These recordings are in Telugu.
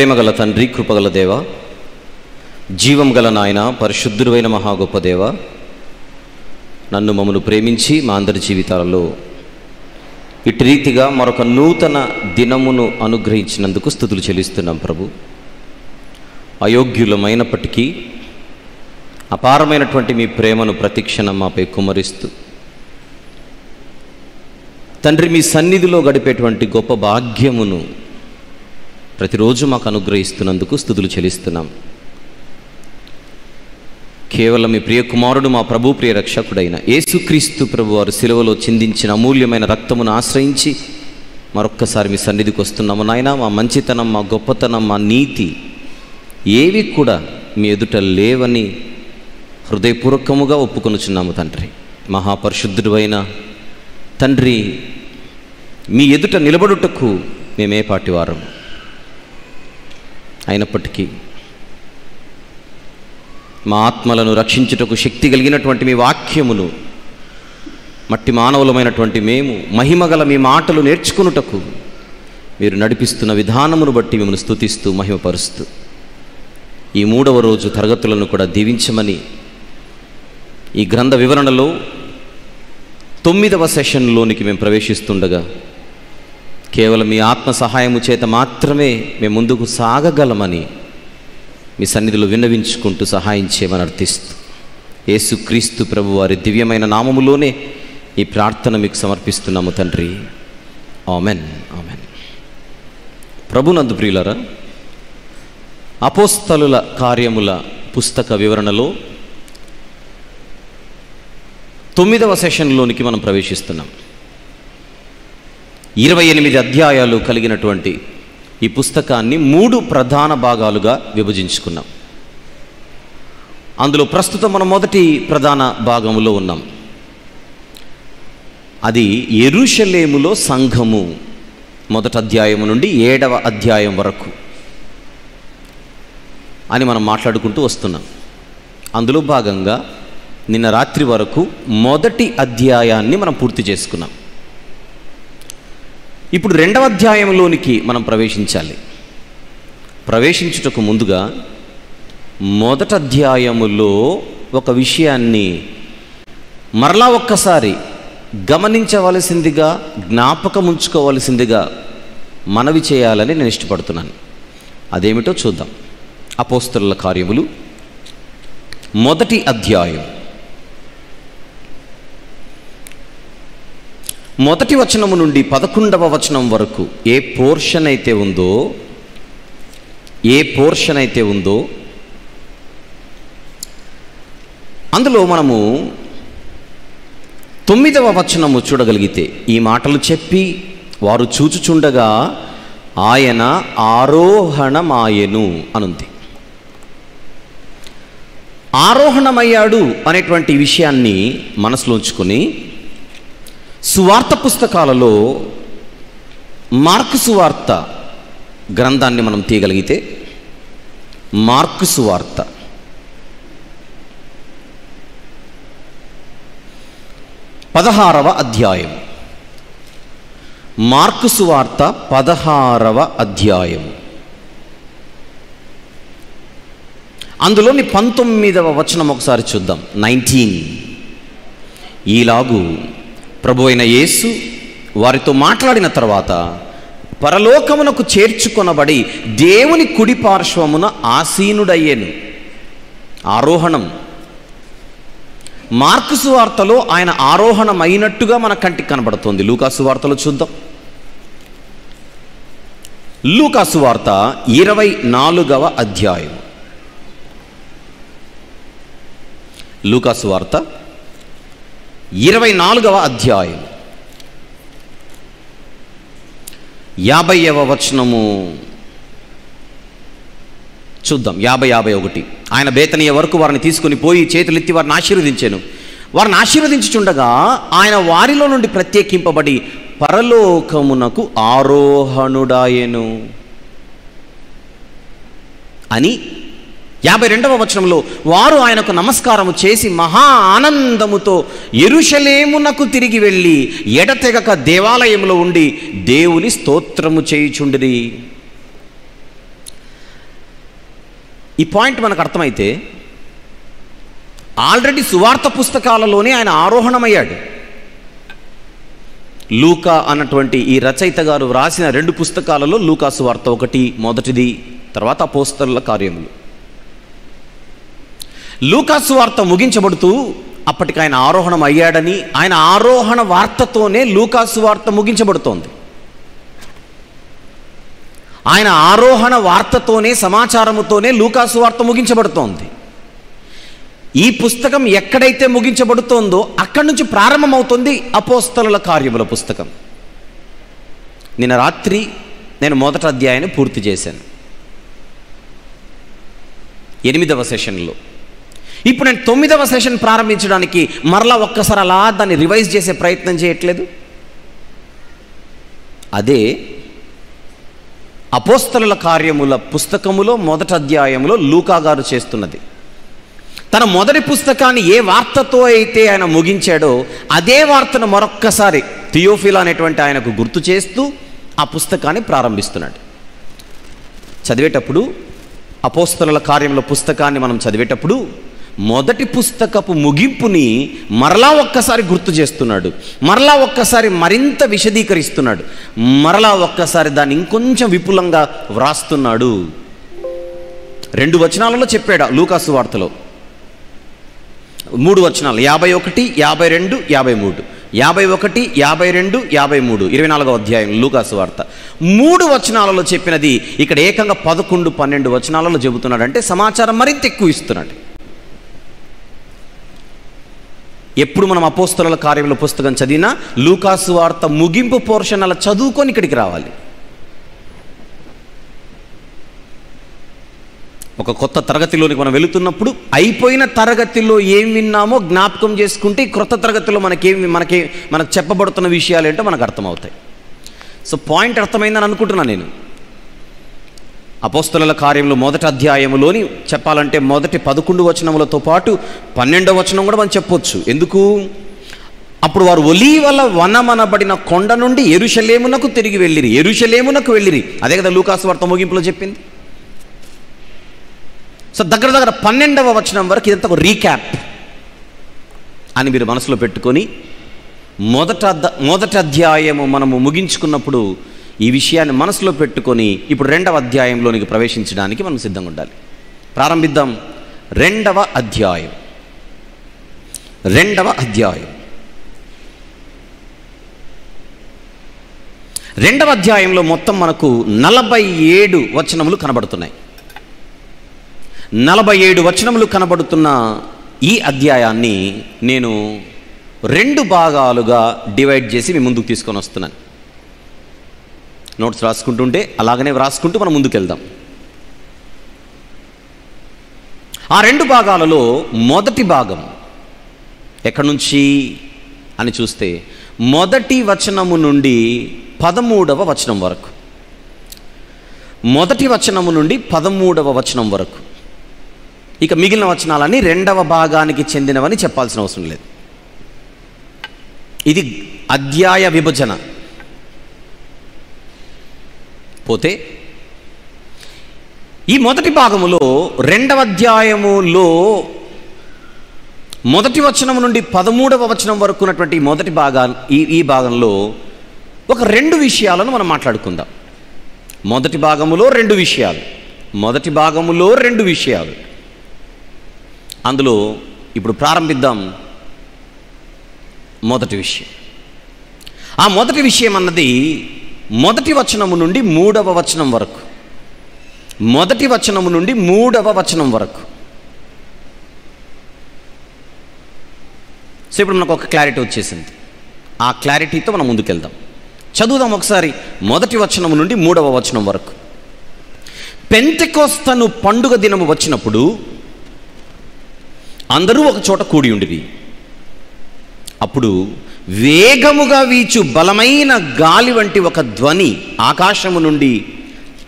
ప్రేమగల తండ్రి కృపగల దేవ. జీవం గల నాయన పరిశుద్ధుడైన మహా గొప్ప దేవ. నన్ను మమ్మను ప్రేమించి మా అందరి జీవితాలలో ఇటు రీతిగా మరొక నూతన దినమును అనుగ్రహించినందుకు స్థుతులు చెల్లిస్తున్నాం ప్రభు. అయోగ్యులమైనప్పటికీ అపారమైనటువంటి మీ ప్రేమను ప్రతిక్షణం మాపై కుమరిస్తూ తండ్రి మీ సన్నిధిలో గడిపేటువంటి గొప్ప భాగ్యమును ప్రతిరోజు మాకు అనుగ్రహిస్తున్నందుకు స్థుతులు చెల్లిస్తున్నాం. కేవలం మీ ప్రియ కుమారుడు మా ప్రభు ప్రియ రక్షకుడైన యేసుక్రీస్తు ప్రభు వారు సిలువలో చిందించిన అమూల్యమైన రక్తమును ఆశ్రయించి మరొక్కసారి మీ సన్నిధికి వస్తున్నాము నాయన. మా మంచితనం మా గొప్పతనం మా నీతి ఏవి కూడా మీ ఎదుట లేవని హృదయపూర్వకముగా ఒప్పుకొనుచున్నాము తండ్రి. మహాపరిశుద్ధుడు అయిన తండ్రి మీ ఎదుట నిలబడుటకు మేమే పాటివారము. అయినప్పటికీ మా ఆత్మలను రక్షించుటకు శక్తి కలిగినటువంటి మీ వాక్యమును మట్టి మానవులమైనటువంటి మేము మహిమగల మీ మాటలు నేర్చుకునుటకు మీరు నడిపిస్తున్న విధానమును బట్టి మిమ్మల్ని స్థుతిస్తూ మహిమపరుస్తూ ఈ మూడవ రోజు తరగతులను కూడా దీవించమని ఈ గ్రంథ వివరణలో తొమ్మిదవ సెషన్లోనికి మేము ప్రవేశిస్తుండగా కేవలం మీ ఆత్మ సహాయము చేత మాత్రమే మేము ముందుకు సాగగలమని మీ సన్నిధిలో విన్నవించుకుంటూ సహాయం చేయమని అర్థిస్తూ యేసుక్రీస్తు ప్రభు వారి దివ్యమైన నామములోనే ఈ ప్రార్థన మీకు సమర్పిస్తున్నాము తండ్రి. ఆమెన్. ఆమెన్. ప్రభునందు ప్రియులరా అపోస్తలుల కార్యముల పుస్తక వివరణలో తొమ్మిదవ సెషన్లోనికి మనం ప్రవేశిస్తున్నాం. ఇరవై ఎనిమిది అధ్యాయాలు కలిగినటువంటి ఈ పుస్తకాన్ని మూడు ప్రధాన భాగాలుగా విభజించుకున్నాం. అందులో ప్రస్తుతం మనం మొదటి ప్రధాన భాగంలో ఉన్నాం. అది ఎరుషలేములో సంఘము మొదటి అధ్యాయం నుండి ఏడవ అధ్యాయం వరకు అని మనం మాట్లాడుకుంటూ వస్తున్నాం. అందులో భాగంగా నిన్న రాత్రి వరకు మొదటి అధ్యాయాన్ని మనం పూర్తి చేసుకున్నాం. ఇప్పుడు రెండవ అధ్యాయంలోనికి మనం ప్రవేశించాలి. ప్రవేశించుటకు ముందుగా మొదటి అధ్యాయములో ఒక విషయాన్ని మరలా ఒక్కసారి గమనించవలసిందిగా జ్ఞాపకం ఉంచుకోవలసిందిగా మనవి చేయాలని నేను ఇష్టపడుతున్నాను. అదేమిటో చూద్దాం. అపోస్తుల కార్యములు మొదటి అధ్యాయం. మొదటి వచనము నుండి పదకొండవ వచనం వరకు ఏ పోర్షన్ అయితే ఉందో ఏ పోర్షన్ అయితే ఉందో అందులో మనము తొమ్మిదవ వచనము చూడగలిగితే ఈ మాటలు చెప్పి వారు చూచుచుండగా ఆయన ఆరోహణమాయెను అనుంది. ఆరోహణమయ్యాడు అనేటువంటి విషయాన్ని మనసులో ఉంచుకొని సువార్త పుస్తకాలలో మార్కు సువార్త గ్రంథాన్ని మనం తీయగలిగితే మార్కు సువార్త. పదహారవ అధ్యాయం. మార్కు సువార్త పదహారవ అధ్యాయం. అందులోని పంతొమ్మిదవ వచనం ఒకసారి చూద్దాం. నైన్టీన్. ఈలాగు ప్రభు అయిన యేసు వారితో మాట్లాడిన తర్వాత పరలోకమునకు చేర్చుకొనబడి దేవుని కుడి పార్శ్వమున ఆసీనుడయ్యేను. ఆరోహణం. మార్కుసు వార్తలో ఆయన ఆరోహణం అయినట్టుగా మన కంటికి కనబడుతుంది. లూకాసు వార్తలో చూద్దాం. లూకాసు వార్త ఇరవై నాలుగవ అధ్యాయం లూకాసు వార్త ఇరవై నాలుగవ అధ్యాయం యాభైవ వచనము. చూద్దాం యాభై యాభై ఒకటి. ఆయన బేతనీయ వరకు వారిని తీసుకుని పోయి చేతులెత్తి వారిని ఆశీర్వదించాను. వారిని ఆశీర్వదించుచుండగా ఆయన వారిలో నుండి ప్రత్యేకింపబడి పరలోకమునకు ఆరోహణుడాయెను. అని యాభై రెండవ వచనంలో వారు ఆయనకు నమస్కారము చేసి మహా ఆనందముతో ఎరుషలేమునకు తిరిగి వెళ్ళి ఎడతెగక దేవాలయంలో ఉండి దేవుని స్తోత్రము చేయుచుండిరి. ఈ పాయింట్ మనకు అర్థమైతే ఆల్రెడీ సువార్త పుస్తకాలలోనే ఆయన ఆరోహణమయ్యాడు. లూకా అన్నటువంటి ఈ రచయిత గారు వ్రాసిన రెండు పుస్తకాలలో లూకా సువార్త ఒకటి మొదటిది తర్వాత పోస్తర్ల కార్యములు. లూకాసు వార్త ముగించబడుతూ అప్పటికి ఆయన ఆరోహణం అయ్యాడని ఆయన ఆరోహణ వార్తతోనే లూకాసు వార్త ముగించబడుతోంది. ఆయన ఆరోహణ వార్తతోనే సమాచారముతోనే లూకాసు వార్త ముగించబడుతోంది. ఈ పుస్తకం ఎక్కడైతే ముగించబడుతోందో అక్కడి నుంచి ప్రారంభమవుతుంది అపోస్తలుల కార్యముల పుస్తకం. నిన్న రాత్రి నేను మొదటి అధ్యాయాన్ని పూర్తి చేశాను. ఎనిమిదవ సెషన్లో. ఇప్పుడు నేను తొమ్మిదవ సెషన్ ప్రారంభించడానికి మరలా ఒక్కసారి అలా దాన్ని రివైజ్ చేసే ప్రయత్నం చేయట్లేదు? అదే అపోస్తలుల కార్యముల పుస్తకములో మొదటి అధ్యాయంలో లూకా గారు చేస్తున్నది. తన మొదటి పుస్తకాన్ని ఏ వార్తతో అయితే ఆయన ముగించాడో అదే వార్తను మరొక్కసారి థియోఫిల్ అనేటువంటి ఆయనకు గుర్తు చేస్తూ ఆ పుస్తకాన్ని ప్రారంభిస్తున్నాడు. చదివేటప్పుడు అపోస్తలుల కార్యముల పుస్తకాన్ని మనం చదివేటప్పుడు మొదటి పుస్తకపు ముగింపుని మరలా ఒక్కసారి గుర్తు చేస్తున్నాడు. మరలా ఒక్కసారి మరింత విశదీకరిస్తున్నాడు. మరలా ఒక్కసారి దాన్ని ఇంకొంచెం విపులంగా వ్రాస్తున్నాడు. రెండు వచనాలలో చెప్పాడు లూకాసు వార్తలో. మూడు వచనాలు. యాభై ఒకటి యాభై రెండు యాభై మూడు. యాభై ఒకటి యాభై రెండు యాభై మూడు. ఇరవై నాలుగో అధ్యాయం లూకాసు వార్త. మూడు వచనాలలో చెప్పినది ఇక్కడ ఏకంగా పదకొండు పన్నెండు వచనాలలో చెబుతున్నాడు. అంటే సమాచారం మరింత ఎక్కువ ఇస్తున్నాడు. ఎప్పుడు మనం అపోస్తల కార్యముల పుస్తకం చదివినా లూకాసు వార్త ముగింపు పోర్షన్ అలా చదువుకొని ఇక్కడికి రావాలి. ఒక కొత్త తరగతిలోనికి మనం వెళుతున్నప్పుడు అయిపోయిన తరగతిలో ఏం విన్నామో జ్ఞాపకం చేసుకుంటే ఈ క్రొత్త తరగతిలో మనకేం మనకి మనకు చెప్పబడుతున్న విషయాలు ఏంటో మనకు అర్థమవుతాయి. సో పాయింట్ అర్థమైందని అనుకుంటున్నాను నేను. అపోస్తల కార్యంలో మొదటి అధ్యాయములోని చెప్పాలంటే మొదటి పదకొండు వచనములతో పాటు పన్నెండవ వచనం కూడా మనం చెప్పొచ్చు. ఎందుకు? అప్పుడు వారు ఒలీవల వనమనబడిన కొండ నుండి ఎరుషలేమునకు తిరిగి వెళ్ళిరి. ఎరుషలేమునకు వెళ్ళిరి. అదే కదా లూకాసు వార్త ముగింపులో చెప్పింది. సో దగ్గర దగ్గర పన్నెండవ వచనం వరకు ఇదంతా ఒక రీక్యాప్ అని మీరు మనసులో పెట్టుకొని మొదట మొదటి అధ్యాయము మనము ముగించుకున్నప్పుడు ఈ విషయాన్ని మనసులో పెట్టుకొని ఇప్పుడు రెండవ అధ్యాయంలోనికి ప్రవేశించడానికి మనం సిద్ధంగా ఉండాలి. ప్రారంభిద్దాం. రెండవ అధ్యాయం. రెండవ అధ్యాయం. రెండవ అధ్యాయంలో మొత్తం మనకు నలభై ఏడు వచనములు కనబడుతున్నాయి. నలభై ఏడు వచనములు కనబడుతున్న ఈ అధ్యాయాన్ని నేను రెండు భాగాలుగా డివైడ్ చేసి మీ ముందుకు తీసుకొని వస్తున్నాను. నోట్స్ రాసుకుంటుంటే అలాగనే రాసుకుంటూ మనం ముందుకెళ్దాం. ఆ రెండు భాగాలలో మొదటి భాగం ఎక్కడి నుంచి అని చూస్తే మొదటి వచనము నుండి పదమూడవ వచనం వరకు. మొదటి వచనము నుండి పదమూడవ వచనం వరకు. ఇక మిగిలిన వచనాలన్నీ రెండవ భాగానికి చెందినవని చెప్పాల్సిన అవసరం లేదు. ఇది అధ్యాయ విభజన. పోతే ఈ మొదటి భాగములో రెండవ అధ్యాయములో మొదటి వచనం నుండి పదమూడవ వచనం వరకు ఉన్నటువంటి మొదటి భాగా ఈ ఈ భాగంలో ఒక రెండు విషయాలను మనం మాట్లాడుకుందాం. మొదటి భాగములో రెండు విషయాలు. మొదటి భాగములో రెండు విషయాలు. అందులో ఇప్పుడు ప్రారంభిద్దాం మొదటి విషయం. ఆ మొదటి విషయం అన్నది మొదటి వచనము నుండి మూడవ వచనం వరకు. మొదటి వచనము నుండి మూడవ వచనం వరకు. సో ఇప్పుడు మనకు ఒక క్లారిటీ వచ్చేసింది. ఆ క్లారిటీతో మనం ముందుకెళ్దాం. చదువుదాం ఒకసారి మొదటి వచనము నుండి మూడవ వచనం వరకు. పెంతెకోస్తను పండుగ దినము వచ్చినప్పుడు అందరూ ఒక చోట కూడి ఉండివి అప్పుడు వేగముగా వీచు బలమైన గాలి వంటి ఒక ధ్వని ఆకాశము నుండి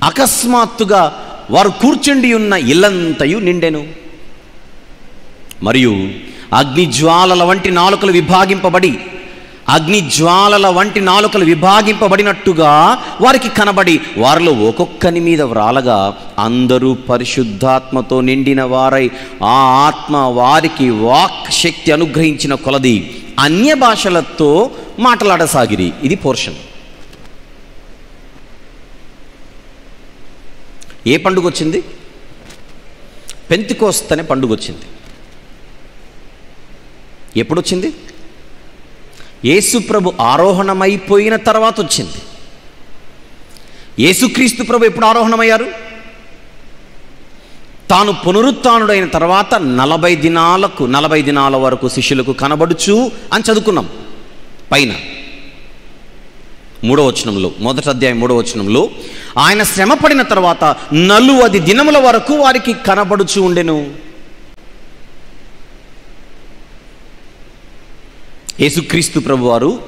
అకస్మాత్తుగా వారు కూర్చుండి ఉన్న ఇల్లంతయు నిండెను. మరియు అగ్నిజ్వాలల వంటి నాలుకలు విభాగింపబడి అగ్ని జ్వాలల వంటి నాలుకలు విభాగింపబడినట్టుగా వారికి కనబడి వారిలో ఒక్కొక్కని మీద వ్రాలగా అందరూ పరిశుద్ధాత్మతో నిండిన వారై ఆ ఆత్మ వారికి వాక్ శక్తి అనుగ్రహించిన కొలది. అన్య భాషలతో మాట్లాడసాగిరి. ఇది పోర్షన్. ఏ పండుగ వచ్చింది పెంతికోస్త్ అనే పండుగ వచ్చింది ఎప్పుడొచ్చింది? యేసుప్రభు ఆరోహణమైపోయిన తర్వాత వచ్చింది యేసుక్రీస్తు ప్రభు ఎప్పుడు ఆరోహణమయ్యారు? తాను పునరుత్డైన తర్వాత నలభై దినాలకు నలభై దినాల వరకు శిష్యులకు కనబడుచు అని చదువుకున్నాం. పైన. మూడో వచనంలో మొదటి అధ్యాయం మూడో వచనంలో ఆయన శ్రమ పడిన తర్వాత నలువది దినముల వరకు వారికి కనబడుచు ఉండెను. యేసుక్రీస్తు ప్రభు వారు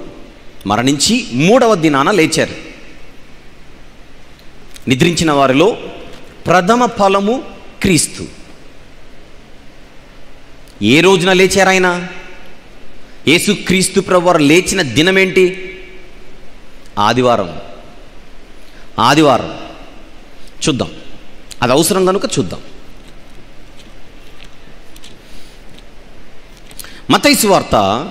మరణించి మూడవ దినాన లేచారు. నిద్రించిన వారిలో ప్రథమ ఫలము క్రీస్తు. ఏ రోజున లేచారు ఆయన? యేసుక్రీస్తు ప్రభువారు లేచిన దినమేంటి? ఆదివారం. ఆదివారం. చూద్దాం. అది అవసరం కనుక చూద్దాం. మతైసు వార్త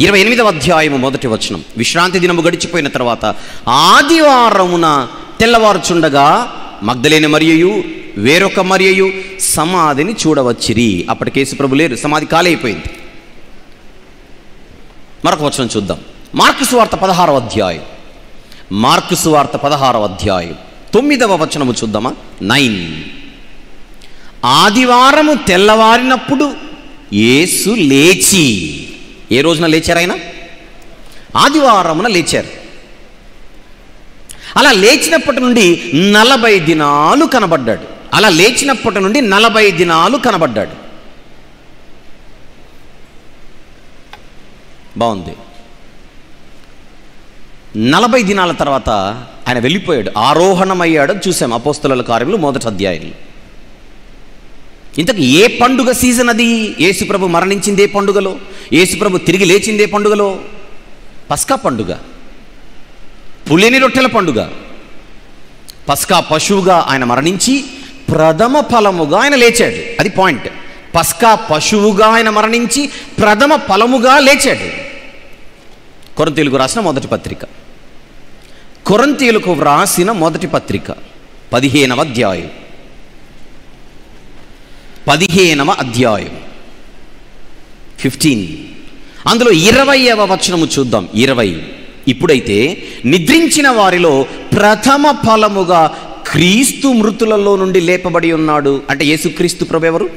ఇరవై ఎనిమిదవ అధ్యాయము మొదటి వచనం. విశ్రాంతి దినము గడిచిపోయిన తర్వాత ఆదివారమున తెల్లవారుచుండగా మగ్ధలేని మరియు వేరొక మరియు సమాధిని చూడవచ్చిరి. అప్పటికి యేసుప్రభు లేరు. సమాధి ఖాళీ అయిపోయింది మరొక వచనం చూద్దాం. మార్కు సువార్త పదహారవ అధ్యాయం. మార్కు సువార్త పదహారవ అధ్యాయం. తొమ్మిదవ వచనము చూద్దామా? నైన్. ఆదివారము తెల్లవారినప్పుడు యేసు లేచి. ఏ రోజున లేచారు ఆయన ఆదివారమున లేచారు. అలా లేచినప్పటి నుండి నలభై దినాలు కనబడ్డాడు. అలా లేచినప్పటి నుండి నలభై దినాలు కనబడ్డాడు. బాగుంది. నలభై దినాల తర్వాత ఆయన వెళ్ళిపోయాడు. ఆరోహణమయ్యాడు. చూసాం అపోస్తుల కార్యములు మొదటి అధ్యాయంలో. ఇంతకు ఏ పండుగ సీజన్ అది? యేసుప్రభు మరణించిందే పండుగలో? యేసుప్రభు తిరిగి లేచిందే పండుగలో? పస్కా పండుగ. పులిని రొట్టెల పండుగ. పస్కా పశువుగా ఆయన మరణించి ప్రథమ ఫలముగా ఆయన లేచాడు. అది పాయింట్. పస్కా పశువుగా ఆయన మరణించి ప్రథమ ఫలముగా లేచాడు. కొరంతీలకు రాసిన మొదటి పత్రిక. కొరంతీలకు వ్రాసిన మొదటి పత్రిక. పదిహేనవ అధ్యాయం. పదిహేనవ అధ్యాయం. ఫిఫ్టీన్ అందులో ఇరవైవ వచనము చూద్దాం. ఇరవై. ఇప్పుడైతే నిద్రించిన వారిలో ప్రథమ ఫలముగా క్రీస్తు మృతులలో నుండి లేపబడి ఉన్నాడు. అంటే యేసుక్రీస్తు ప్రభు ఎవరు?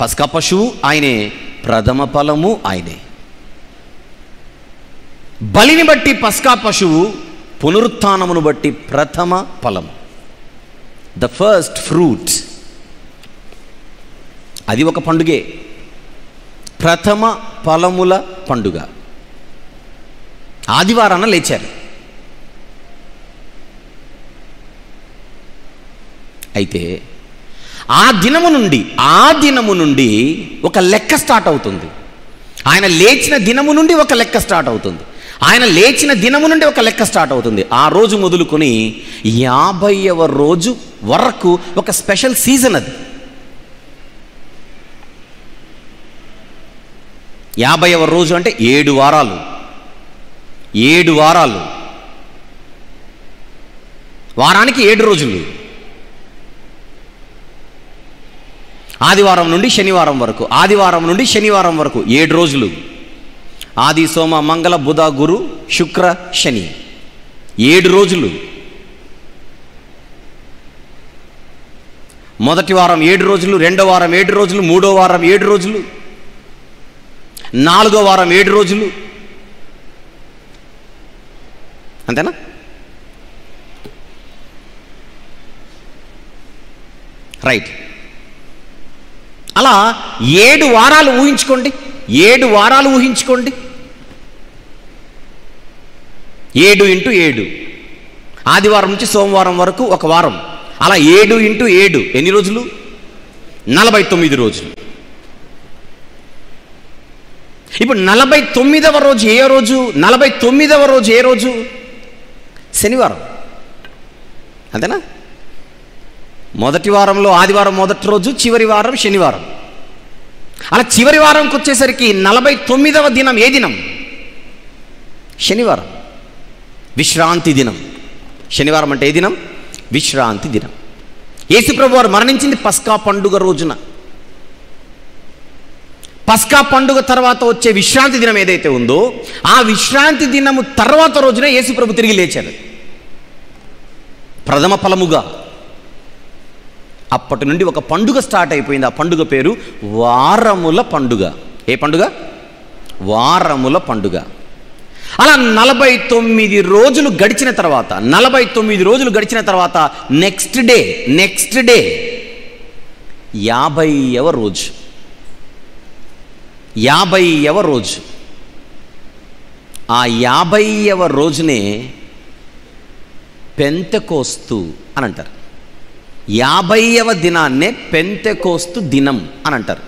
పస్కా పశువు ఆయనే. ప్రథమ ఫలము ఆయనే. బలిని బట్టి పస్కా పశువు పునరుత్నమును బట్టి ప్రథమ ఫలము. The first fruit. అది ఒక పండుగే. ప్రథమ ఫలముల పండుగ. ఆదివారాన లేచారు. అయితే ఆ దినము నుండి ఆ దినము నుండి ఒక లెక్క స్టార్ట్ అవుతుంది. ఆయన లేచిన దినము నుండి ఒక లెక్క స్టార్ట్ అవుతుంది. ఆయన లేచిన దినము నుండి ఒక లెక్క స్టార్ట్ అవుతుంది. ఆ రోజు మొదలుకొని యాభైవ రోజు వరకు ఒక స్పెషల్ సీజన్ అది. యాభైవ రోజు అంటే ఏడు వారాలు. ఏడు వారాలు. వారానికి ఏడు రోజులు. ఆదివారం నుండి శనివారం వరకు ఆదివారం నుండి శనివారం వరకు ఏడు రోజులు. ఆది సోమ మంగళ బుధ గురు శుక్ర శని. ఏడు రోజులు. మొదటి వారం ఏడు రోజులు రెండో వారం ఏడు రోజులు మూడో వారం ఏడు రోజులు. నాలుగో వారం ఏడు రోజులు. అంతేనా? రైట్. అలా ఏడు వారాలు ఊహించుకోండి. ఏడు వారాలు ఊహించుకోండి. ఏడు ఇంటూ ఏడు. ఆదివారం నుంచి సోమవారం వరకు ఒక వారం. అలా ఏడు ఇంటూ ఏడు. ఎన్ని రోజులు? నలభై తొమ్మిది రోజులు. ఇప్పుడు నలభై తొమ్మిదవ రోజు ఏ రోజు? నలభై తొమ్మిదవ రోజు ఏ రోజు? శనివారం. అంతేనా? మొదటి వారంలో ఆదివారం మొదటి రోజు చివరి వారం శనివారం. అలా చివరి వారంకి వచ్చేసరికి నలభై తొమ్మిదవ దినం ఏ దినం? శనివారం. విశ్రాంతి దినం. శనివారం అంటే ఏ దినం? విశ్రాంతి దినం. యేసుప్రభు వారు మరణించింది పస్కా పండుగ రోజున. పస్కా పండుగ తర్వాత వచ్చే విశ్రాంతి దినం ఏదైతే ఉందో ఆ విశ్రాంతి దినము తర్వాత రోజున యేసుప్రభు తిరిగి లేచారు ప్రథమ ఫలముగా అప్పటి నుండి ఒక పండుగ స్టార్ట్ అయిపోయింది. ఆ పండుగ పేరు వారముల పండుగ. ఏ పండుగ? వారముల పండుగ. అలా నలభై తొమ్మిది రోజులు గడిచిన తర్వాత నలభై తొమ్మిది రోజులు గడిచిన తర్వాత నెక్స్ట్ డే నెక్స్ట్ డే యాభైవ రోజు యాభైవ రోజు. ఆ యాభైవ రోజునే పెంతకోస్తు అని అంటారు యాభైవ దినాన్నే పెంతకోస్తు దినం అని అంటారు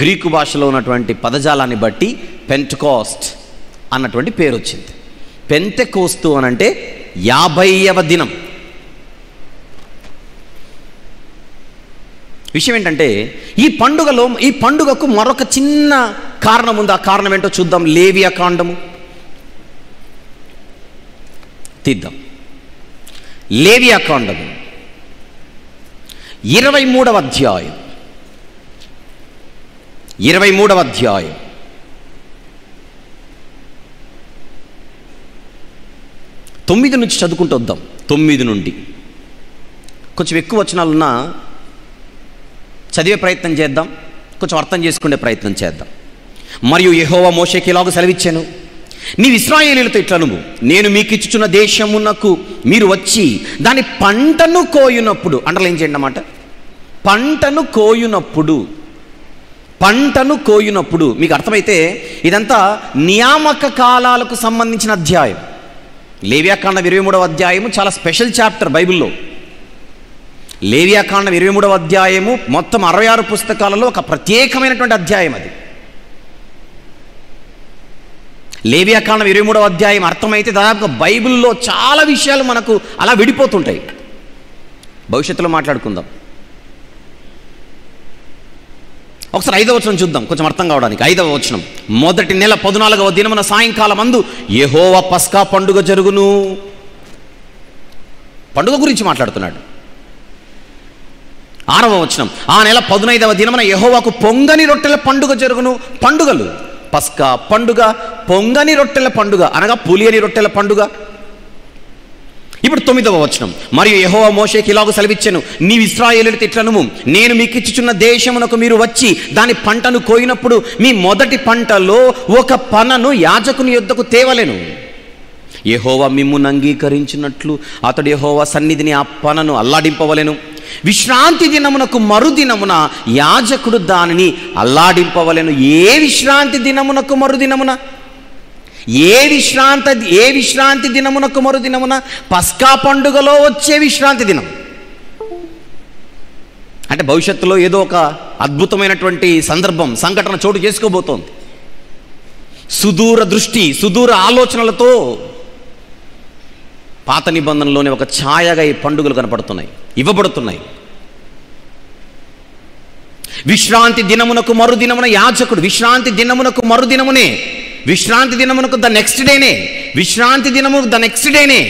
గ్రీకు భాషలో ఉన్నటువంటి పదజాలాన్ని బట్టి పెంటకోస్ట్ అన్నటువంటి పేరు వచ్చింది పెంతకోస్తు అని అంటే యాభైవ దినం. విషయం ఏంటంటే ఈ పండుగలో ఈ పండుగకు మరొక చిన్న కారణం ఉంది ఆ కారణం ఏంటో చూద్దాం. లేవియా కాండము తీద్దాం. లేవియా కాండము ఇరవై మూడవ అధ్యాయం. ఇరవై మూడవ అధ్యాయం. తొమ్మిది నుంచి చదువుకుంటూ వద్దాం. తొమ్మిది నుండి. కొంచెం ఎక్కువ వచనాలున్నా చదివే ప్రయత్నం చేద్దాం కొంచెం అర్థం చేసుకునే ప్రయత్నం చేద్దాం. మరియు యహోవా మోషకి ఇలాగ సెలవిచ్చాను నీ ఇస్రాయేలీలతో ఇట్లను నేను మీకు ఇచ్చుచున్న దేశమునకు మీరు వచ్చి దాని పంటను కోయునప్పుడు అండర్లైన్ చేయండి అన్నమాట. పంటను కోయునప్పుడు పంటను కోయునప్పుడు మీకు అర్థమైతే ఇదంతా నియామక కాలాలకు సంబంధించిన అధ్యాయం. లేవ్యాకాండం ఇరవై మూడవ అధ్యాయము చాలా స్పెషల్ చాప్టర్ బైబిల్లో. లేవ్యాకాండం ఇరవై మూడవ అధ్యాయము మొత్తం అరవై ఆరు పుస్తకాలలో ఒక ప్రత్యేకమైనటువంటి అధ్యాయం అది. లేవ్యాకాండం ఇరవై మూడవ అధ్యాయం అర్థమైతే దాదాపుగా బైబిల్లో చాలా విషయాలు మనకు అలా విడిపోతుంటాయి. భవిష్యత్తులో మాట్లాడుకుందాం. ఒకసారి ఐదవ వచనం చూద్దాం కొంచెం అర్థం కావడానికి. ఐదవ వచనం. మొదటి నెల పద్నాలుగవ దినమున సాయంకాలం అందు యెహోవ పస్కా పండుగ జరుగును. పండుగ గురించి మాట్లాడుతున్నాడు. ఆరవ వచనం. ఆ నెల పదునైదవ దినమున యహోవాకు పొంగని రొట్టెల పండుగ జరుగును. పండుగలు. పస్కా పండుగ పొంగని రొట్టెల పండుగ అనగా పులియని రొట్టెల పండుగ. ఇప్పుడు తొమ్మిదవ వచనం. మరియు యెహోవా మోషేకి ఇలాగ సెలవిచ్చాను. నీ ఇస్రాయేలుడితో ఇట్లనుము నేను మీకు ఇచ్చుచున్న దేశమునకు మీరు వచ్చి దాని పంటను కోయినప్పుడు మీ మొదటి పంటలో ఒక పనను యాజకుని యొద్దకు తేవలేను. యహోవా మిమ్మును అంగీకరించినట్లు అతడు యహోవా సన్నిధిని ఆ పనను అల్లాడింపవలెను. విశ్రాంతి దినమునకు మరుదినమున యాజకుడు దానిని అల్లాడింపవలను. ఏ విశ్రాంతి దినమునకు మరుదినమున? ఏ విశ్రాంతి ఏ విశ్రాంతి దినమునకు మరుదినమున? పస్కా పండుగలో వచ్చే విశ్రాంతి దినం. అంటే భవిష్యత్తులో ఏదో ఒక అద్భుతమైనటువంటి సందర్భం సంఘటన చోటు చేసుకోబోతోంది. సుదూర దృష్టి సుదూర ఆలోచనలతో పాత నిబంధనలోనే ఒక ఛాయగా ఈ పండుగలు కనపడుతున్నాయి ఇవ్వబడుతున్నాయి. విశ్రాంతి దినమునకు మరుదినమున యాజకుడు విశ్రాంతి దినమునకు మరుదినమునే విశ్రాంతి దినమునకు ద నెక్స్ట్ డేనే విశ్రాంతి దినము ద నెక్స్ట్ డేనే.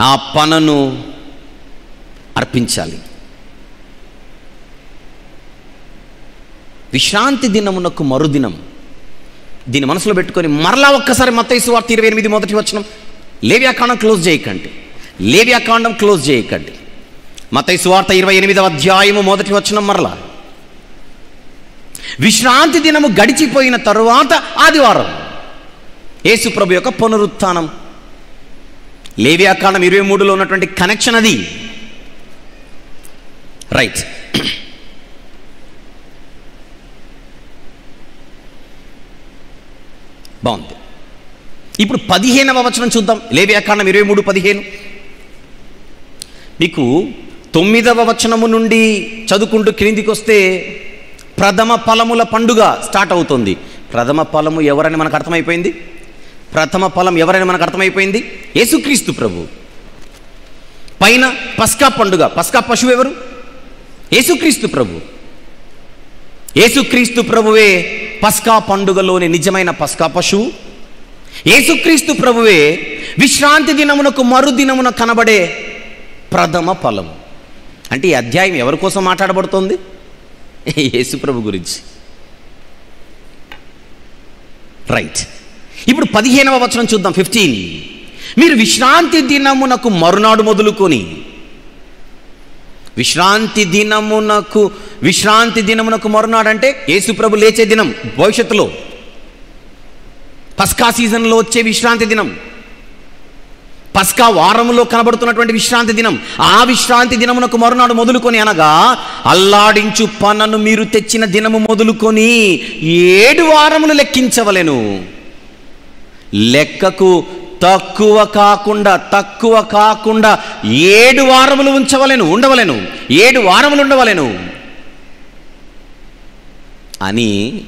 ఆ పనను అర్పించాలి. విశ్రాంతి దినమునకు మరుదినం దీన్ని మనసులో పెట్టుకొని మరలా ఒక్కసారి మత్తయి వార్త ఇరవై ఎనిమిది మొదటి వచనం లేవ్యాకాండం క్లోజ్ చేయకండి. లేవ్యాకాండం క్లోజ్ చేయకండి. మతైసు వార్త ఇరవై ఎనిమిదవ అధ్యాయము మొదటి వచనం మరలా. విశ్రాంతి దినము గడిచిపోయిన తరువాత ఆదివారం యేసుప్రభు యొక్క పునరుత్థానం లేవ్యాకాండం ఇరవై మూడులో ఉన్నటువంటి కనెక్షన్ అది. రైట్ బాగుంది. ఇప్పుడు పదిహేనవ వచనం చూద్దాం. లేవ్యాకాండం ఇరవై మూడు పదిహేను. మీకు తొమ్మిదవ వచనము నుండి చదువుకుంటూ క్రిందికి వస్తే ప్రథమ ఫలముల పండుగ స్టార్ట్ అవుతుంది. ప్రథమ ఫలము ఎవరని మనకు అర్థమైపోయింది? ప్రథమ ఫలం ఎవరని మనకు అర్థమైపోయింది? యేసుక్రీస్తు ప్రభు. పైన పస్కా పండుగ. పస్కా పశువు ఎవరు? యేసుక్రీస్తు ప్రభు. యేసుక్రీస్తు ప్రభువే పస్కా పండుగలోని నిజమైన పస్కా పశువు. యేసుక్రీస్తు ప్రభువే విశ్రాంతి దినమునకు మరుదినమున కనబడే ప్రథమ ఫలము. అంటే ఈ అధ్యాయం ఎవరి కోసం మాట్లాడబడుతోంది? యేసుప్రభు గురించి. రైట్ ఇప్పుడు పదిహేనవ వచనం చూద్దాం ఫిఫ్టీన్ మీరు విశ్రాంతి దినమునకు మరునాడు మొదలుకొని విశ్రాంతి దినమునకు విశ్రాంతి దినమునకు మరునాడు అంటే యేసుప్రభు లేచే దినం భవిష్యత్తులో. పస్కా సీజన్లో వచ్చే విశ్రాంతి దినం. పస్కా వారములో కనబడుతున్నటువంటి విశ్రాంతి దినం. ఆ విశ్రాంతి దినమునకు మరునాడు మొదలుకొని అనగా అల్లాడించు పనను మీరు తెచ్చిన దినము మొదలుకొని ఏడు వారములు లెక్కించవలెను. లెక్కకు తక్కువ కాకుండా తక్కువ కాకుండా ఏడు వారములు ఉంచవలెను ఉండవలను. ఏడు వారములు ఉండవలెను. అని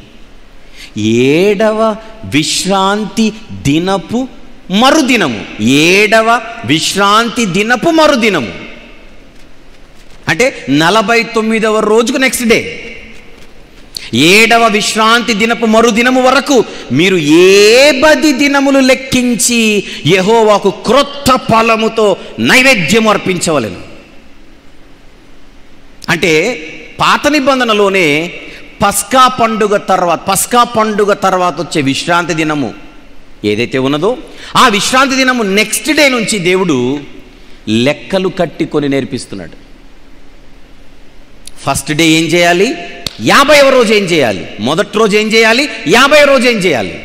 ఏడవ విశ్రాంతి దినపు మరుదినము. ఏడవ విశ్రాంతి దినపు మరుదినము. అంటే నలభై తొమ్మిదవ రోజుకు నెక్స్ట్ డే ఏడవ విశ్రాంతి దినపు మరుదినము వరకు మీరు ఏ బది దినములు లెక్కించి యెహోవాకు క్రొత్త ఫలముతో నైవేద్యం అర్పించవలెను. అంటే పాత నిబంధనలోనే పస్కా పండుగ తర్వాత పస్కా పండుగ తర్వాత వచ్చే విశ్రాంతి దినము ఏదైతే ఉన్నదో ఆ విశ్రాంతి దినము నెక్స్ట్ డే నుంచి దేవుడు లెక్కలు కట్టి కొని నేర్పిస్తున్నాడు. ఫస్ట్ డే ఏం చేయాలి? యాభైవ రోజు ఏం చేయాలి? మొదటి రోజు ఏం చేయాలి? యాభై రోజు ఏం చేయాలి?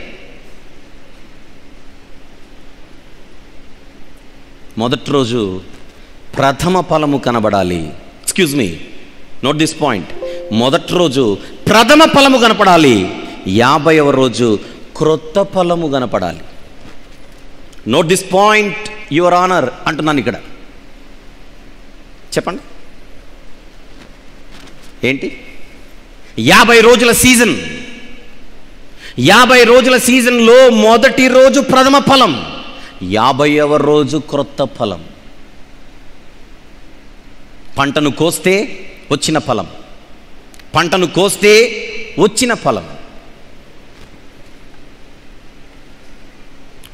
మొదటి రోజు ప్రథమ ఫలము కనబడాలి. Excuse me note this point మొదటి రోజు ప్రథమ ఫలము కనపడాలి. యాభైవ రోజు క్రొత్త ఫలము కనపడాలి. Note this point your honour అంటున్నాను ఇక్కడ. చెప్పండి. ఏంటి? యాభై రోజుల సీజన్. యాభై రోజుల సీజన్లో మొదటి రోజు ప్రథమ ఫలం. యాభైవ రోజు క్రొత్త ఫలం. పంటను కోస్తే వచ్చిన ఫలం. పంటను కోస్తే వచ్చిన ఫలం.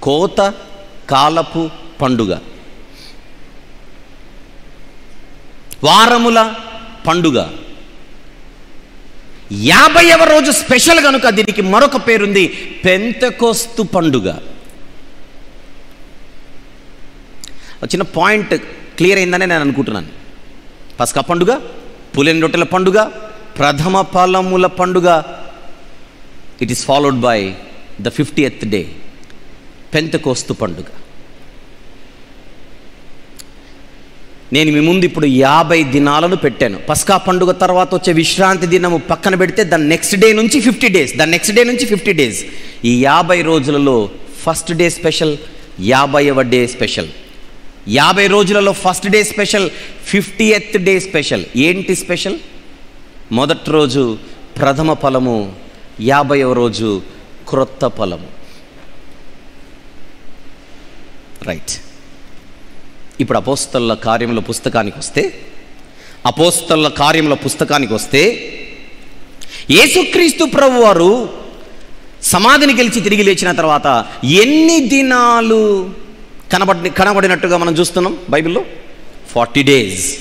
కోత కాలపు పండుగ. వారముల పండుగ. యాభైవ రోజు స్పెషల్ కనుక దీనికి మరొక పేరుంది పెంతకోస్తు పండుగ. చిన్న పాయింట్ క్లియర్ అయిందని నేను అనుకుంటున్నాను. పస్కా పండుగ పులిని రొట్టెల పండుగ ప్రథమ ఫలముల పండుగ. It is followed by the fiftieth day Pentecost పండుగ. నేను మీ ముందు ఇప్పుడు యాభై దినాలను పెట్టాను. పస్కా పండుగ తర్వాత వచ్చే విశ్రాంతి దినము పక్కన పెడితే దాని నెక్స్ట్ డే నుంచి ఫిఫ్టీ డేస్. దాని నెక్స్ట్ డే నుంచి ఫిఫ్టీ డేస్. ఈ యాభై రోజులలో ఫస్ట్ డే స్పెషల్ యాభైవ డే స్పెషల్. యాభై రోజులలో first day special fiftieth day special. ఏంటి స్పెషల్? మొదటి రోజు ప్రథమ ఫలము యాభైవ రోజు క్రొత్త ఫలము. రైట్. ఇప్పుడు అపోస్తల కార్యముల పుస్తకానికి వస్తే అపోస్తల కార్యముల పుస్తకానికి వస్తే యేసుక్రీస్తు ప్రభు వారు సమాధిని గెలిచి తిరిగి లేచిన తర్వాత ఎన్ని దినాలు కనబడి కనబడినట్టుగా మనం చూస్తున్నాం బైబిల్లో? Forty days.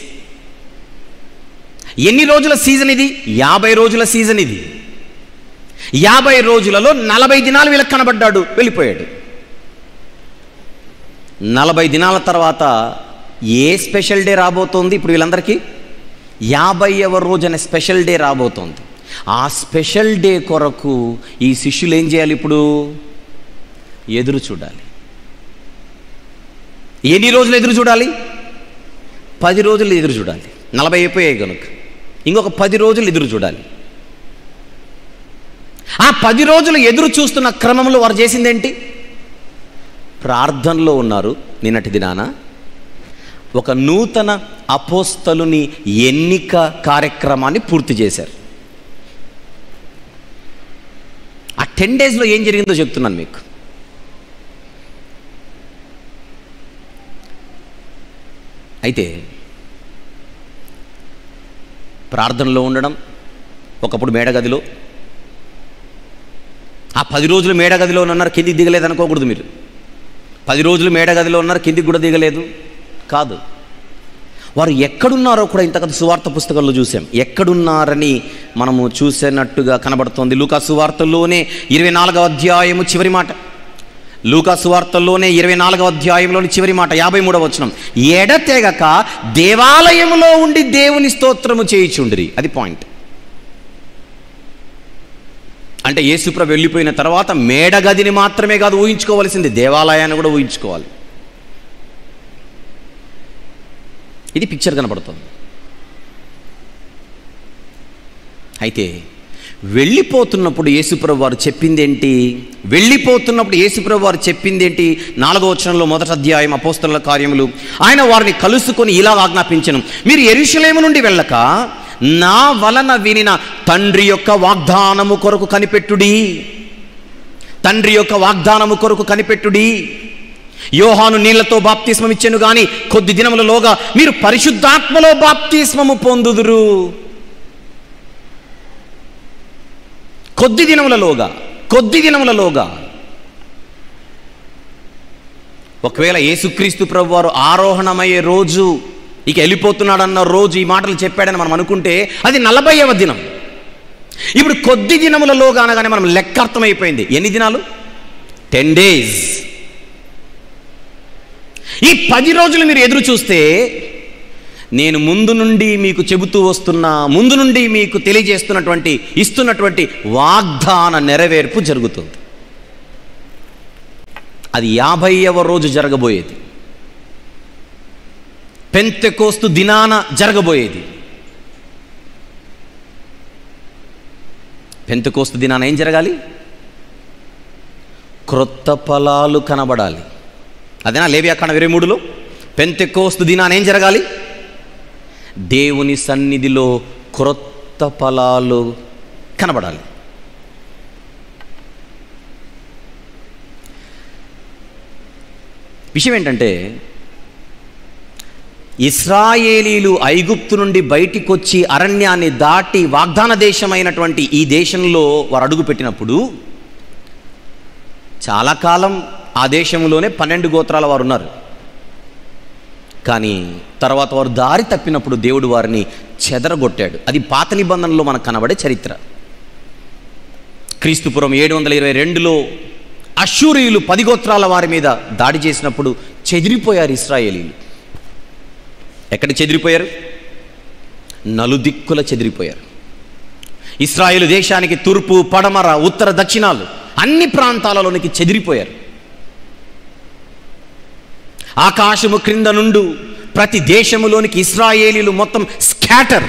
ఎన్ని రోజుల సీజన్ ఇది? యాభై రోజుల సీజన్ ఇది. యాభై రోజులలో నలభై దినాలు వీళ్ళకి కనబడ్డాడు వెళ్ళిపోయాడు. నలభై దినాల తర్వాత ఏ స్పెషల్ డే రాబోతోంది ఇప్పుడు వీళ్ళందరికీ? యాభైవ రోజు అనే స్పెషల్ డే రాబోతోంది. ఆ స్పెషల్ డే కొరకు ఈ శిష్యులు ఏం చేయాలి ఇప్పుడు? ఎదురు చూడాలి. ఎన్ని రోజులు ఎదురు చూడాలి? పది రోజులు ఎదురు చూడాలి. నలభై అయిపోయాయి కనుక ఇంకొక పది రోజులు ఎదురు చూడాలి. ఆ పది రోజులు ఎదురు చూస్తున్న క్రమంలో వారు చేసిందేంటి? ప్రార్థనలో ఉన్నారు. నిన్నటి దినాన ఒక నూతన అపోస్తలుని ఎన్నిక కార్యక్రమాన్ని పూర్తి చేశారు. ఆ టెన్ డేస్లో ఏం జరిగిందో చెప్తున్నాను మీకు. అయితే ప్రార్థనలో ఉండడం ఒకప్పుడు మేడగదిలో ఆ పది రోజులు మేడగదిలో ఉన్నారు కిందికి దిగలేదు అనుకోకూడదు మీరు. పది రోజులు మేడగదిలో ఉన్నారు కిందికి కూడా దిగలేదు. కాదు. వారు ఎక్కడున్నారో కూడా ఇంతకంత సువార్త పుస్తకంలో చూసాం ఎక్కడున్నారని మనము చూసినట్టుగా కనబడుతోంది లూకా సువార్తల్లోనే ఇరవై నాలుగవ అధ్యాయము చివరి మాట. లూకా సువార్తల్లోనే ఇరవై నాలుగవ అధ్యాయంలోని చివరి మాట యాభై మూడవ వచనం. ఎడతెగక దేవాలయంలో ఉండి దేవుని స్తోత్రము చేయిచుండిరి. అది పాయింట్. అంటే యేసుప్రభు వెళ్ళిపోయిన తర్వాత మేడగదిని మాత్రమే కాదు ఊహించుకోవాల్సింది. దేవాలయాన్ని కూడా ఊహించుకోవాలి. ఇది పిక్చర్ కనపడుతుంది అయితే వెళ్ళిపోతున్నప్పుడు యేసుప్రభు వారు చెప్పిందేంటి? వెళ్ళిపోతున్నప్పుడు యేసుప్రభు వారు చెప్పిందేంటి? నాలుగో వచనంలో మొదటి అధ్యాయం అపోస్తల కార్యములు. ఆయన వారిని కలుసుకొని ఇలా ఆజ్ఞాపించను. మీరు ఎరుషలేము నుండి వెళ్ళక నా వలన వినిన తండ్రి యొక్క వాగ్దానము కొరకు కనిపెట్టుడి. తండ్రి యొక్క వాగ్దానము కొరకు కనిపెట్టుడి. యోహాను నీళ్ళతో బాప్తిస్మం ఇచ్చాను కానీ కొద్ది దినములలోగా మీరు పరిశుద్ధాత్మలో బాప్తిస్మము పొందుదురు. కొద్ది దినములలోగా కొద్ది దినములలోగా. ఒకవేళ యేసుక్రీస్తు ప్రభువారు ఆరోహణమయ్యే రోజు ఇక వెళ్ళిపోతున్నాడన్న రోజు ఈ మాటలు చెప్పాడని మనం అనుకుంటే అది నలభైవ దినం. ఇప్పుడు కొద్ది దినములలోగా అనగానే మనం లెక్క అర్థమైపోయింది. ఎన్ని దినాలు? Ten days. ఈ పది రోజులు మీరు ఎదురు చూస్తే నేను ముందు నుండి మీకు చెబుతూ వస్తున్న ముందు నుండి మీకు తెలియజేస్తున్నటువంటి ఇస్తున్నటువంటి వాగ్దాన నెరవేర్పు జరుగుతుంది. అది యాభైవ రోజు జరగబోయేది. పెంతెకోస్తు దినాన జరగబోయేది. పెంతకోస్తు దినాన ఏం జరగాలి? క్రొత్త ఫలాలు కనబడాలి. అదేనా లేవ్యాకాండ ఇరవై మూడులో? పెంతెకోస్తు దినాన ఏం జరగాలి? దేవుని సన్నిధిలో క్రొత్త ఫలాలు కనబడాలి. విషయం ఏంటంటే ఇస్రాయేలీలు ఐగుప్తు నుండి బయటికి వచ్చి అరణ్యాన్ని దాటి వాగ్దాన దేశమైనటువంటి ఈ దేశంలో వారు అడుగుపెట్టినప్పుడు చాలా కాలం ఆ దేశంలోనే పన్నెండు గోత్రాల వారు ఉన్నారు. కానీ తర్వాత వారు దారి తప్పినప్పుడు దేవుడు వారిని చెదరగొట్టాడు. అది పాత నిబంధనలో మనకు కనబడే చరిత్ర. క్రీస్తుపురం ఏడు వందల ఇరవై రెండులో అశ్షూరియులు పది గోత్రాల వారి మీద దాడి చేసినప్పుడు చెదిరిపోయారు ఇస్రాయేలీలు. ఎక్కడ చెదిరిపోయారు? నలుదిక్కుల చెదిరిపోయారు. ఇస్రాయేల్ దేశానికి తూర్పు పడమర ఉత్తర దక్షిణాలు అన్ని ప్రాంతాలలోనికి చెదిరిపోయారు. ఆకాశము క్రింద నుండు ప్రతి దేశములోనికి ఇస్రాయేలీలు మొత్తం స్కాటర్.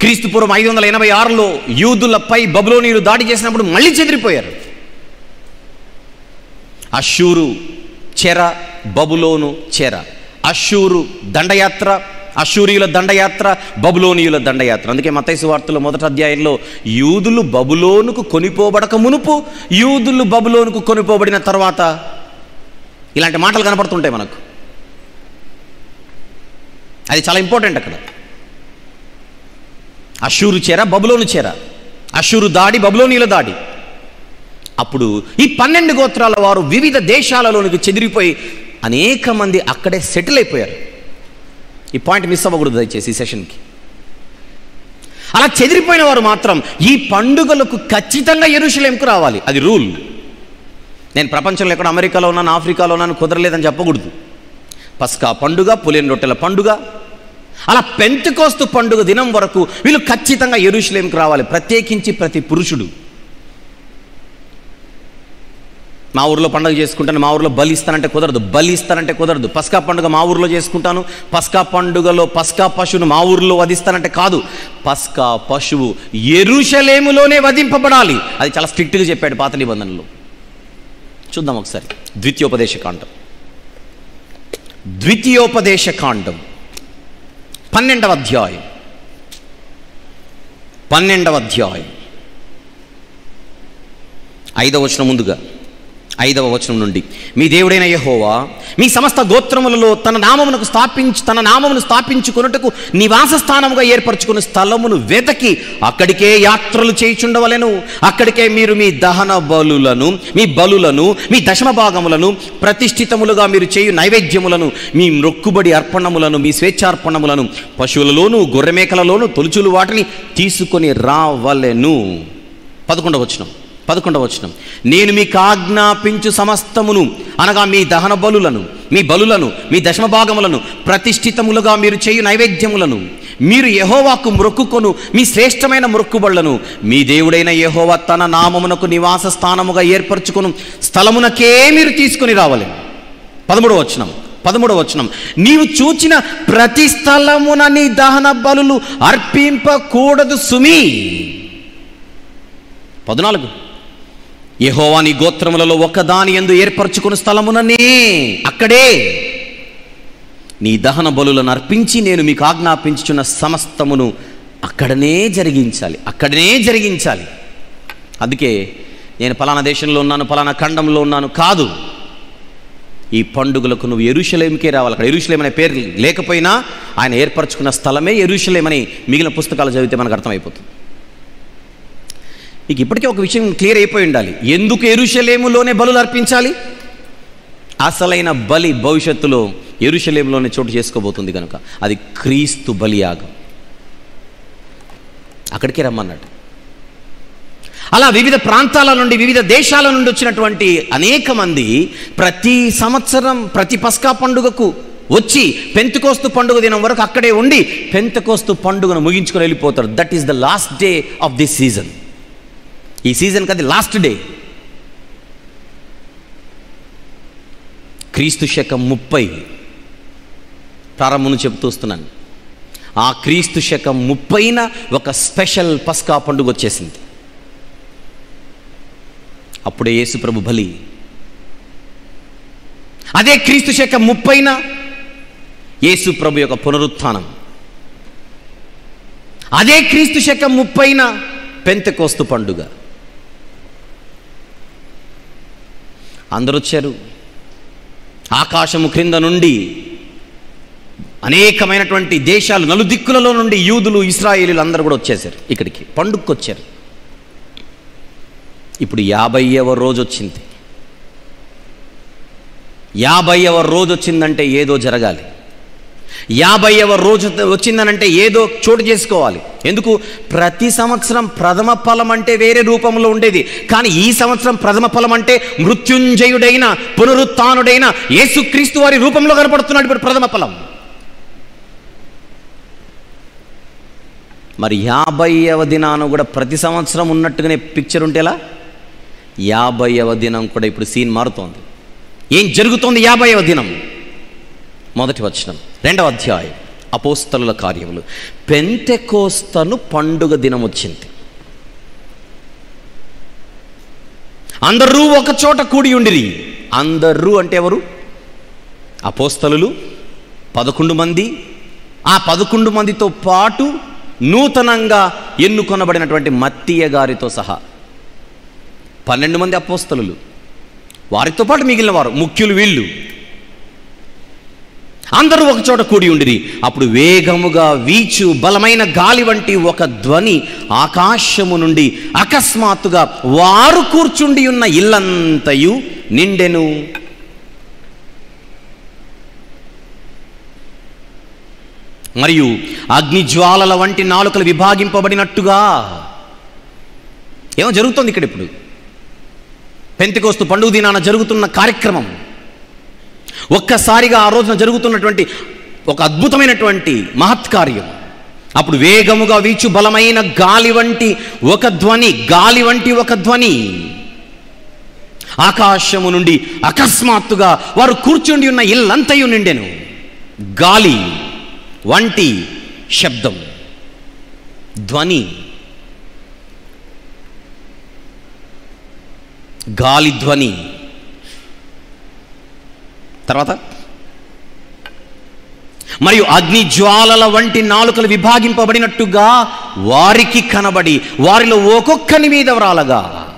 క్రీస్తుపూర్వం ఐదు వందల ఎనభై ఆరులో యూదులపై బబులోనీలు దాడి చేసినప్పుడు మళ్ళీ చెదిరిపోయారు. అషూరు చెర బబులోను చెర. అషూరు దండయాత్ర అషూరియుల దండయాత్ర బబులోనియుల దండయాత్ర. అందుకే మతైసు వార్తల మొదటి అధ్యాయంలో యూదులు బబులోనుకు కొనిపోబడక మునుపు యూదులు బబులోనుకు కొనిపోబడిన తర్వాత ఇలాంటి మాటలు కనపడుతుంటాయి మనకు. అది చాలా ఇంపార్టెంట్ అక్కడ. అషూరు చేర బబులోను చేర. అషూరు దాడి బబులోనియుల దాడి. అప్పుడు ఈ పన్నెండు గోత్రాల వారు వివిధ దేశాలలోనికి చెదిరిపోయి అనేక మంది అక్కడే సెటిల్ అయిపోయారు. ఈ పాయింట్ మిస్ అవ్వకూడదు దయచేసి ఈ సెషన్కి. అలా చెదిరిపోయిన వారు మాత్రం ఈ పండుగలకు ఖచ్చితంగా ఎరుషులేంకు రావాలి. అది రూల్. నేను ప్రపంచంలో ఎక్కడ అమెరికాలో ఉన్నాను ఆఫ్రికాలో ఉన్నాను కుదరలేదని చెప్పకూడదు. పస్కా పండుగ పులియన్ రొట్టెల పండుగ. అలా పెంతుకోస్తు పండుగ దినం వరకు వీళ్ళు ఖచ్చితంగా ఎరుషలేంకి రావాలి. ప్రత్యేకించి ప్రతి పురుషుడు. మా ఊర్లో పండుగ చేసుకుంటాను మా ఊర్లో బలి ఇస్తానంటే కుదరదు. బలి ఇస్తానంటే కుదరదు. పస్కా పండుగ మా ఊర్లో చేసుకుంటాను. పస్కా పండుగలో పస్కా పశువును మా ఊర్లో వధిస్తానంటే కాదు. పస్కా పశువు ఎరుషలేములోనే వధింపబడాలి. అది చాలా స్ట్రిక్ట్గా చెప్పాడు పాత నిబంధనలు. చూద్దాం ఒకసారి. ద్వితీయోపదేశ కాండం. ద్వితీయోపదేశ కాండం. పన్నెండవ అధ్యాయం. పన్నెండవ అధ్యాయం. ఐదవ వచనం ముందుగా. ఐదవ వచనం నుండి. మీ దేవుడైన యహోవా మీ సమస్త గోత్రములలో తన నామమునకు స్థాపించి తన నామమును స్థాపించుకొనుటకు నివాస స్థానముగా ఏర్పరచుకున్న స్థలమును వెతకి అక్కడికే యాత్రలు చేయుచుండవలెను. అక్కడికే మీరు మీ దహన బలులను మీ బలులను మీ దశమ భాగములను ప్రతిష్ఠితములుగా మీరు చేయు నైవేద్యములను మీ మొక్కుబడి అర్పణములను మీ స్వేచ్ఛార్పణములను పశువులలోను గొర్రెమేకలలోను తొలుచులు వాటిని తీసుకొని రావలెను. పదకొండవ వచనం. పదకొండవ వచనం. నేను మీకు ఆజ్ఞాపించు సమస్తమును అనగా మీ దహన బలులను మీ బలులను మీ దశమ భాగములను ప్రతిష్ఠితములుగా మీరు చేయు నైవేద్యములను. మీరు యహోవాకు మొక్కుకొను మీ శ్రేష్టమైన మొక్కుబళ్ళను మీ దేవుడైన యహోవా తన నామమునకు నివాస స్థానముగా ఏర్పరచుకును స్థలమునకే మీరు తీసుకుని రావాలి పదమూడవ వచనం పదమూడవ వచనం. నీవు చూచిన ప్రతి స్థలమున నీ దహన బలులు అర్పింపకూడదు సుమి. పద్నాలుగు. యెహోవా నీ గోత్రములలో ఒకదాని ఎందు ఏర్పరచుకున్న స్థలముననే. అక్కడే నీ దహన బలులను అర్పించి నేను మీకు ఆజ్ఞాపించుచున్న సమస్తమును అక్కడనే జరిగించాలి. అక్కడనే జరిగించాలి. అందుకే నేను పలానా దేశంలో ఉన్నాను పలానా ఖండంలో ఉన్నాను కాదు. ఈ పండుగలకు నువ్వు ఎరుషలేమికే రావాలి. అక్కడ ఎరుషలేం అనే పేరు లేకపోయినా ఆయన ఏర్పరచుకున్న స్థలమే ఎరుషలేమని మిగిలిన పుస్తకాలు చదివితే మనకు అర్థమైపోతుంది. మీకు ఇప్పటికే ఒక విషయం క్లియర్ అయిపోయి ఉండాలి. ఎందుకు ఎరుషలేములోనే బలులు అర్పించాలి? అసలైన బలి భవిష్యత్తులో ఎరుషలేములోనే చోటు చేసుకోబోతుంది కనుక అది క్రీస్తు బలియాగం అక్కడికే రమ్మన్నాడు. అలా వివిధ ప్రాంతాల నుండి వివిధ దేశాల నుండి వచ్చినటువంటి అనేక మంది ప్రతి సంవత్సరం ప్రతి పస్కా పండుగకు వచ్చి పెంతుకోస్తు పండుగ దినం వరకు అక్కడే ఉండి పెంతకోస్తు పండుగను ముగించుకొని వెళ్ళిపోతారు. That is the last day of this season ఈ సీజన్కి అది లాస్ట్ డే. క్రీస్తు శకం ముప్పై ప్రారంభం చెబుతూ వస్తున్నాను. ఆ క్రీస్తు శకం ముప్పైన ఒక స్పెషల్ పస్కా పండుగ వచ్చేసింది. అప్పుడే యేసుప్రభు బలి. అదే క్రీస్తు శకం ముప్పైన యేసు ప్రభు యొక్క పునరుత్థానం అదే క్రీస్తు శకం ముప్పైన పెంతకోస్తు పండుగ. అందరూ వచ్చారు ఆకాశము క్రింద నుండి అనేకమైనటువంటి దేశాలు నలుదిక్కులలో నుండి యూదులు ఇస్రాయేలీలు అందరూ కూడా వచ్చేసారు ఇక్కడికి పండుగకు వచ్చారు ఇప్పుడు యాభైవ రోజు వచ్చింది యాభైవ రోజు వచ్చిందంటే ఏదో జరగాలి. యాభైవ రోజు వచ్చిందనంటే ఏదో చోటు చేసుకోవాలి. ఎందుకు? ప్రతి సంవత్సరం ప్రథమ ఫలం అంటే వేరే రూపంలో ఉండేది. కానీ ఈ సంవత్సరం ప్రథమ ఫలం అంటే మృత్యుంజయుడైన పునరుత్నుడైన యేసుక్రీస్తు వారి రూపంలో కనపడుతున్నాడు ఇప్పుడు ప్రథమ ఫలం. మరి యాభైవ దినాన కూడా ప్రతి సంవత్సరం ఉన్నట్టుగానే పిక్చర్ ఉంటేలా యాభైవ దినం కూడా ఇప్పుడు సీన్ మారుతోంది. ఏం జరుగుతోంది యాభైవ దినం? మొదటి వచనం. రెండవ అధ్యాయం. అపోస్తలుల కార్యములు. పెంతెకోస్తను పండుగ దినం వచ్చింది అందరూ ఒక చోట కూడి ఉండిరి. అందరూ అంటే ఎవరు? అపోస్తలులు పదకొండు మంది. ఆ పదకొండు మందితో పాటు నూతనంగా ఎన్నుకొనబడినటువంటి మత్తియ గారితో సహా పన్నెండు మంది అపోస్తలులు. వారితో పాటు మిగిలిన వారు ముఖ్యులు వీళ్ళు. అందరూ ఒక చోట కూడి ఉండిరి. అప్పుడు వేగముగా వీచు బలమైన గాలి వంటి ఒక ధ్వని ఆకాశము నుండి అకస్మాత్తుగా వారు కూర్చుండి ఉన్న ఇల్లంతయు నిండెను. మరియు అగ్నిజ్వాలల వంటి నాలుకలు విభాగింపబడినట్టుగా. ఏమో జరుగుతుంది ఇక్కడ ఇప్పుడు. పెంతికోస్తు పండుగ దినాన జరుగుతున్న కార్యక్రమం. ఒక్కసారిగా ఆ రోజున జరుగుతున్నటువంటి ఒక అద్భుతమైనటువంటి మహత్కార్యం. అప్పుడు వేగముగా వీచు బలమైన గాలి వంటి ఒక ధ్వని గాలి వంటి ఒక ధ్వని. ఆకాశము నుండి అకస్మాత్తుగా వారు కూర్చుండి ఉన్న ఇల్లంతయు నిండెను. గాలి వంటి శబ్దం. ధ్వని. గాలి ధ్వని. తర్వాత? మరియు అగ్ని జ్వాలల వంటి నాలుకలు విభాగింపబడినట్టుగా వారికి కనబడి వారిలో ఒక్కొక్కని మీద వ్రాలగా.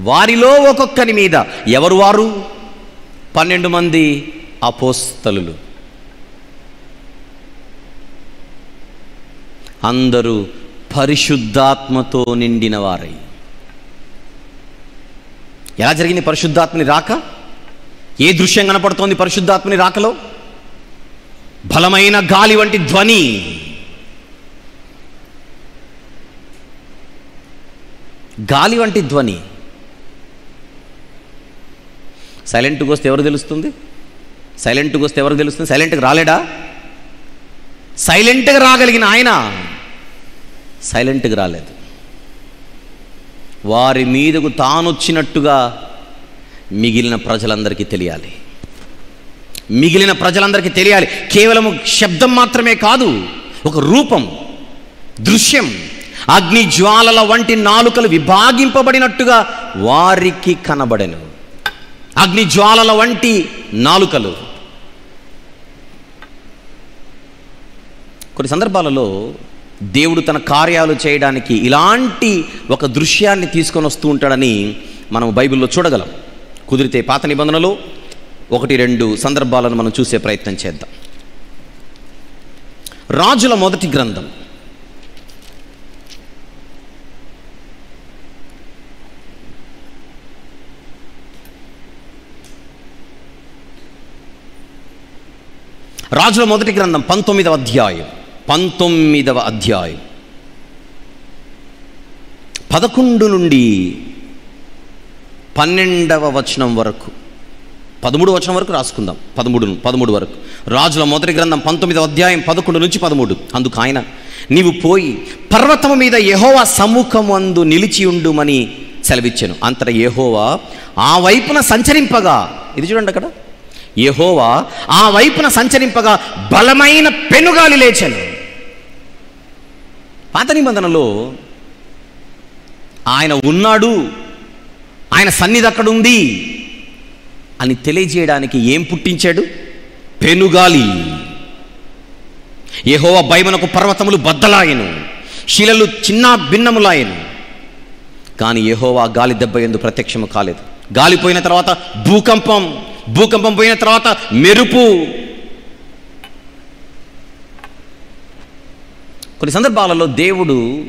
వారిలో ఒక్కొక్కని మీద. ఎవరు వారు? పన్నెండు మంది అపోస్తలులు. అందరూ పరిశుద్ధాత్మతో నిండిన వారై. ఎలా జరిగింది పరిశుద్ధాత్మని రాక? ఏ దృశ్యం కనపడుతోంది పరిశుద్ధాత్మని రాకలో? బలమైన గాలి వంటి ధ్వని. గాలి వంటి ధ్వని. సైలెంట్గా వస్తే ఎవరు తెలుస్తుంది? సైలెంట్గా వస్తే ఎవరు తెలుస్తుంది? సైలెంట్కి రాలేడా? సైలెంట్గా రాగలిగిన ఆయన సైలెంట్గా రాలేదు. వారి మీదకు తానొచ్చినట్టుగా మిగిలిన ప్రజలందరికీ తెలియాలి. మిగిలిన ప్రజలందరికీ తెలియాలి. కేవలం శబ్దం మాత్రమే కాదు ఒక రూపం దృశ్యం అగ్ని జ్వాలల వంటి నాలుకలు విభాగింపబడినట్టుగా వారికి కనబడెను. అగ్ని జ్వాలల వంటి నాలుకలు. కొన్ని సందర్భాలలో దేవుడు తన కార్యాలు చేయడానికి ఇలాంటి ఒక దృశ్యాన్ని తీసుకొని వస్తూ ఉంటాడని మనం బైబిల్లో చూడగలం. కుదిరితే పాత నిబంధనలో ఒకటి రెండు సందర్భాలను మనం చూసే ప్రయత్నం చేద్దాం. రాజుల మొదటి గ్రంథం. రాజుల మొదటి గ్రంథం పంతొమ్మిదవ అధ్యాయం. పంతొమ్మిదవ అధ్యాయం. పదకొండు నుండి పన్నెండవ వచనం వరకు. పదమూడు వచనం వరకు రాసుకుందాం. పదమూడు పదమూడు వరకు. రాజుల మొదటి గ్రంథం పంతొమ్మిదవ అధ్యాయం పదకొండు నుంచి పదమూడు. అందుకు ఆయన నీవు పోయి పర్వతము మీద యెహోవా సముఖమందు నిలిచి ఉండుమని సెలవిచ్చాను. అంతట యహోవా ఆ వైపున సంచరింపగా. ఇది చూడండి అక్కడ. యహోవా ఆ వైపున సంచరింపగా బలమైన పెనుగాలి లేచాను. పాత నిబంధనలో ఆయన ఉన్నాడు ఆయన సన్నిధి అక్కడ ఉంది అని తెలియజేయడానికి ఏం పుట్టించాడు? పెనుగాలి. ఏహోవ భయమునకు పర్వతములు బద్దలాయను శిలలు చిన్న భిన్నములాయను. కానీ ఏహోవా గాలి దెబ్బ ఎందు ప్రత్యక్షము కాలేదు. గాలి పోయిన తర్వాత భూకంపం భూకంపం పోయిన తర్వాత మెరుపు. కొన్ని సందర్భాలలో దేవుడు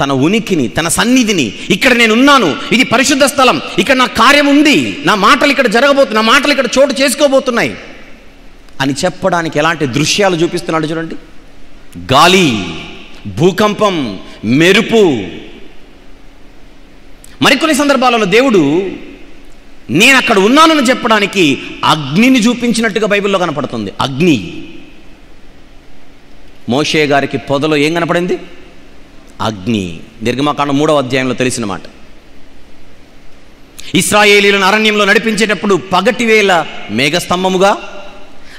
తన ఉనికిని తన సన్నిధిని ఇక్కడ నేను ఉన్నాను ఇది పరిశుద్ధ స్థలం ఇక్కడ నా కార్యం ఉంది నా మాటలు ఇక్కడ జరగబోతు నా మాటలు ఇక్కడ చోటు చేసుకోబోతున్నాయి అని చెప్పడానికి ఎలాంటి దృశ్యాలు చూపిస్తున్నాడు చూడండి. గాలి భూకంపం మెరుపు. మరికొన్ని సందర్భాలలో దేవుడు నేను అక్కడ ఉన్నానని చెప్పడానికి అగ్నిని చూపించినట్టుగా బైబిల్లో కనపడుతుంది. అగ్ని. మోషే గారికి పొదలో ఏం కనపడింది? అగ్ని. నిర్గమకాండ మూడవ అధ్యాయంలో తెలిసిన మాట. ఇస్రాయేలీలను అరణ్యంలో నడిపించేటప్పుడు పగటివేళ మేఘస్తంభముగా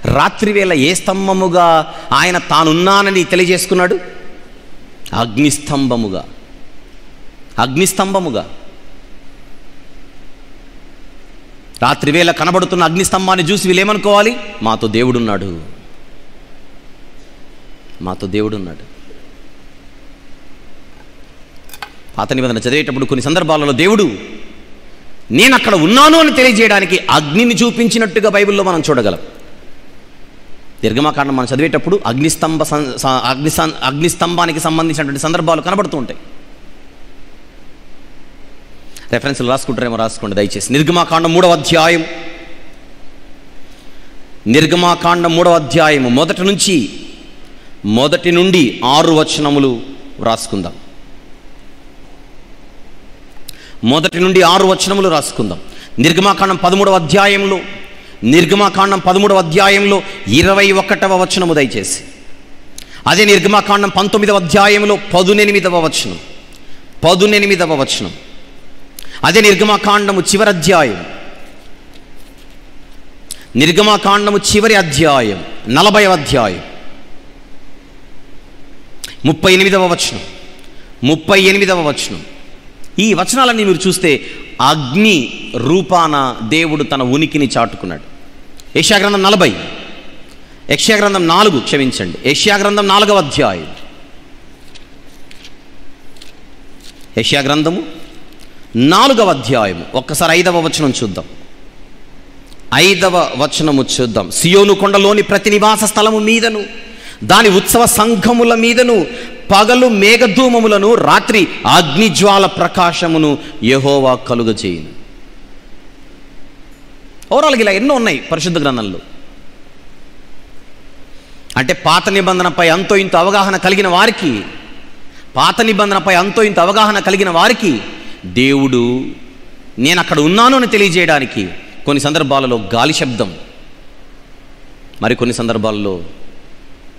రాత్రివేళ ఏ స్తంభముగా ఆయన తానున్నానని తెలియజేసుకున్నాడు? అగ్నిస్తంభముగా. అగ్నిస్తంభముగా. రాత్రివేళ కనబడుతున్న అగ్నిస్తంభాన్ని చూసి వీళ్ళు ఏమనుకోవాలి? మాతో దేవుడున్నాడు. మాతో దేవుడున్నాడు. పాత నిబంధన చదివేటప్పుడు కొన్ని సందర్భాలలో దేవుడు నేను అక్కడ ఉన్నాను అని తెలియజేయడానికి అగ్నిని చూపించినట్టుగా బైబిల్లో మనం చూడగలం. నిర్గమాకాండం మనం చదివేటప్పుడు అగ్నిస్తంభ అగ్ని అగ్నిస్తంభానికి సంబంధించినటువంటి సందర్భాలు కనబడుతూ ఉంటాయి. రెఫరెన్స్లు రాసుకుంటారేమో రాసుకోండి దయచేసి. నిర్గమాకాండం మూడవ అధ్యాయం. నిర్గమాకాండం మూడవ అధ్యాయము మొదటి నుంచి మొదటి నుండి ఆరు వచనములు వ్రాసుకుందాం మొదటి నుండి ఆరు వచనములు రాసుకుందాం. నిర్గమాకాండం పదమూడవ అధ్యాయంలో నిర్గమాకాండం పదమూడవ అధ్యాయంలో ఇరవై ఒకటవ వచనము దయచేసి. అదే నిర్గమాకాండం పంతొమ్మిదవ అధ్యాయంలో పదునెనిమిదవ వచనం. పదునెనిమిదవ వచనం. అదే నిర్గమాకాండము చివరి అధ్యాయం. నిర్గమాకాండము చివరి అధ్యాయం నలభై అధ్యాయం. ముప్పై ఎనిమిదవ వచనం. ముప్పై ఎనిమిదవ వచనం. ఈ వచనాలన్నీ మీరు చూస్తే అగ్ని రూపాన దేవుడు తన ఉనికిని చాటుకున్నాడు. యశాగ్రంథం నలభై. యెషయా గ్రంథం నాలుగు క్షమించండి. యెషయా గ్రంథం నాలుగవ అధ్యాయం. యెషయా గ్రంథము నాలుగవ అధ్యాయము. ఒక్కసారి ఐదవ వచనం చూద్దాం. ఐదవ వచనము చూద్దాం. సియోను కొండలోని ప్రతి నివాస స్థలము మీదను దాని ఉత్సవ సంఘముల మీదను పగలు మేఘధూమములను రాత్రి అగ్నిజ్వాల ప్రకాశమును యహోవా కలుగజేయును. ఓవరాల్గా ఇలా ఎన్నో ఉన్నాయి పరిశుద్ధ గ్రంథంలో. అంటే పాత నిబంధనపై అంతో ఇంత అవగాహన కలిగిన వారికి పాత నిబంధనపై అంతో ఇంత అవగాహన కలిగిన వారికి దేవుడు నేను అక్కడ ఉన్నాను అని తెలియజేయడానికి కొన్ని సందర్భాలలో గాలి శబ్దం మరి కొన్ని సందర్భాల్లో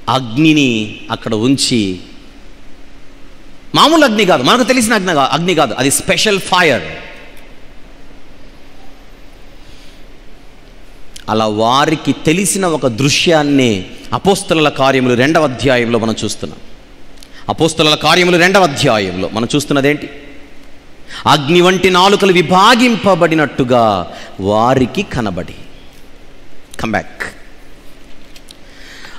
అగ్నిని అక్కడ ఉంచి మామూలు అగ్ని కాదు. మనకు తెలిసిన అగ్ని కా- అగ్ని కాదు. అది స్పెషల్ ఫైర్ అలా వారికి తెలిసిన ఒక దృశ్యాన్ని అపోస్తల కార్యములు రెండవ అధ్యాయంలో మనం చూస్తున్నాం. అపోస్తల కార్యములు రెండవ అధ్యాయంలో మనం చూస్తున్నదేంటి? అగ్ని వంటి నాలుకలు విభాగింపబడినట్టుగా వారికి కనబడి. కమ్బ్యాక్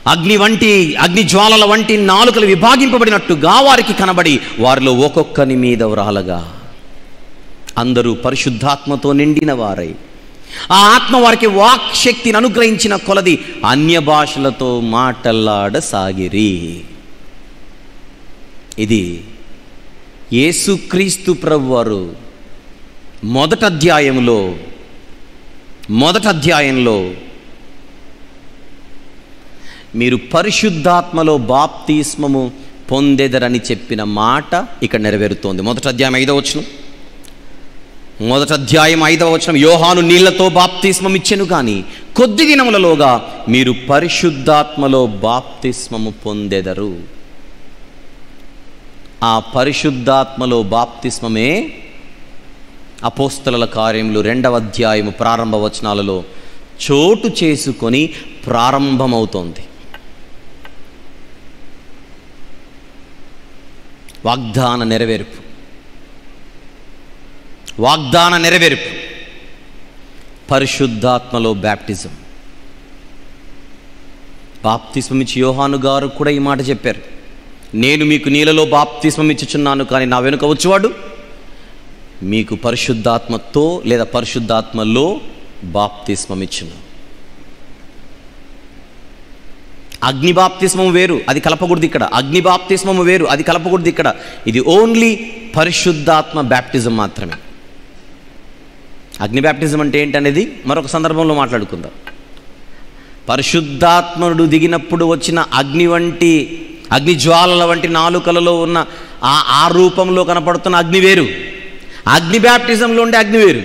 అగ్ని వంటి అగ్ని జ్వాలల వంటి నాలుకలు విభాగింపబడినట్టుగా వారికి కనబడి వారిలో ఒక్కొక్కని మీద వ్రాలగా. అందరూ పరిశుద్ధాత్మతో నిండిన వారై. ఆ ఆత్మ వారికి వాక్ శక్తిని అనుగ్రహించిన కొలది అన్య భాషలతో మాటలాడసాగిరి. ఇది యేసుక్రీస్తు ప్రభువారు మొదట అధ్యాయంలో మొదట అధ్యాయంలో మీరు పరిశుద్ధాత్మలో బాప్తిస్మము పొందెదరని చెప్పిన మాట ఇక్కడ నెరవేరుతోంది. మొదటి అధ్యాయం ఐదవ వచనం. మొదటి అధ్యాయం ఐదవ వచనం. యోహాను నీళ్ళతో బాప్తిస్మం ఇచ్చెను కానీ కొద్ది దినములలోగా మీరు పరిశుద్ధాత్మలో బాప్తిస్మము పొందెదరు. ఆ పరిశుద్ధాత్మలో బాప్తిస్మమే అపోస్తల కార్యములు రెండవ అధ్యాయము ప్రారంభ వచనాలలో చోటు చేసుకొని ప్రారంభమవుతోంది. వాగ్దాన నెరవేర్పు. వాగ్దాన నెరవేర్పు. పరిశుద్ధాత్మలో బ్యాప్టిజం బాప్తిస్మమిచ్చి యోహాను గారు కూడా ఈ మాట చెప్పారు. నేను మీకు నీళ్ళలో బాప్తిస్మమిచ్చుచున్నాను కానీ నా వెనుక వచ్చేవాడు? మీకు పరిశుద్ధాత్మతో లేదా పరిశుద్ధాత్మలో బాప్తిస్మం అగ్నిబాప్తిస్మం వేరు అది కలపకూడదు ఇక్కడ. అగ్నిబాప్తిస్మము వేరు అది కలపకూడదు ఇక్కడ. ఇది ఓన్లీ పరిశుద్ధాత్మ బ్యాప్టిజం మాత్రమే. అగ్ని బ్యాప్టిజం అంటే ఏంటనేది మరొక సందర్భంలో మాట్లాడుకుందాం. పరిశుద్ధాత్మనుడు దిగినప్పుడు వచ్చిన అగ్ని వంటి అగ్ని జ్వాలల వంటి నాలుకలలో ఉన్న ఆ ఆ రూపంలో కనపడుతున్న అగ్ని వేరు. అగ్ని బ్యాప్టిజంలో ఉండే అగ్ని వేరు.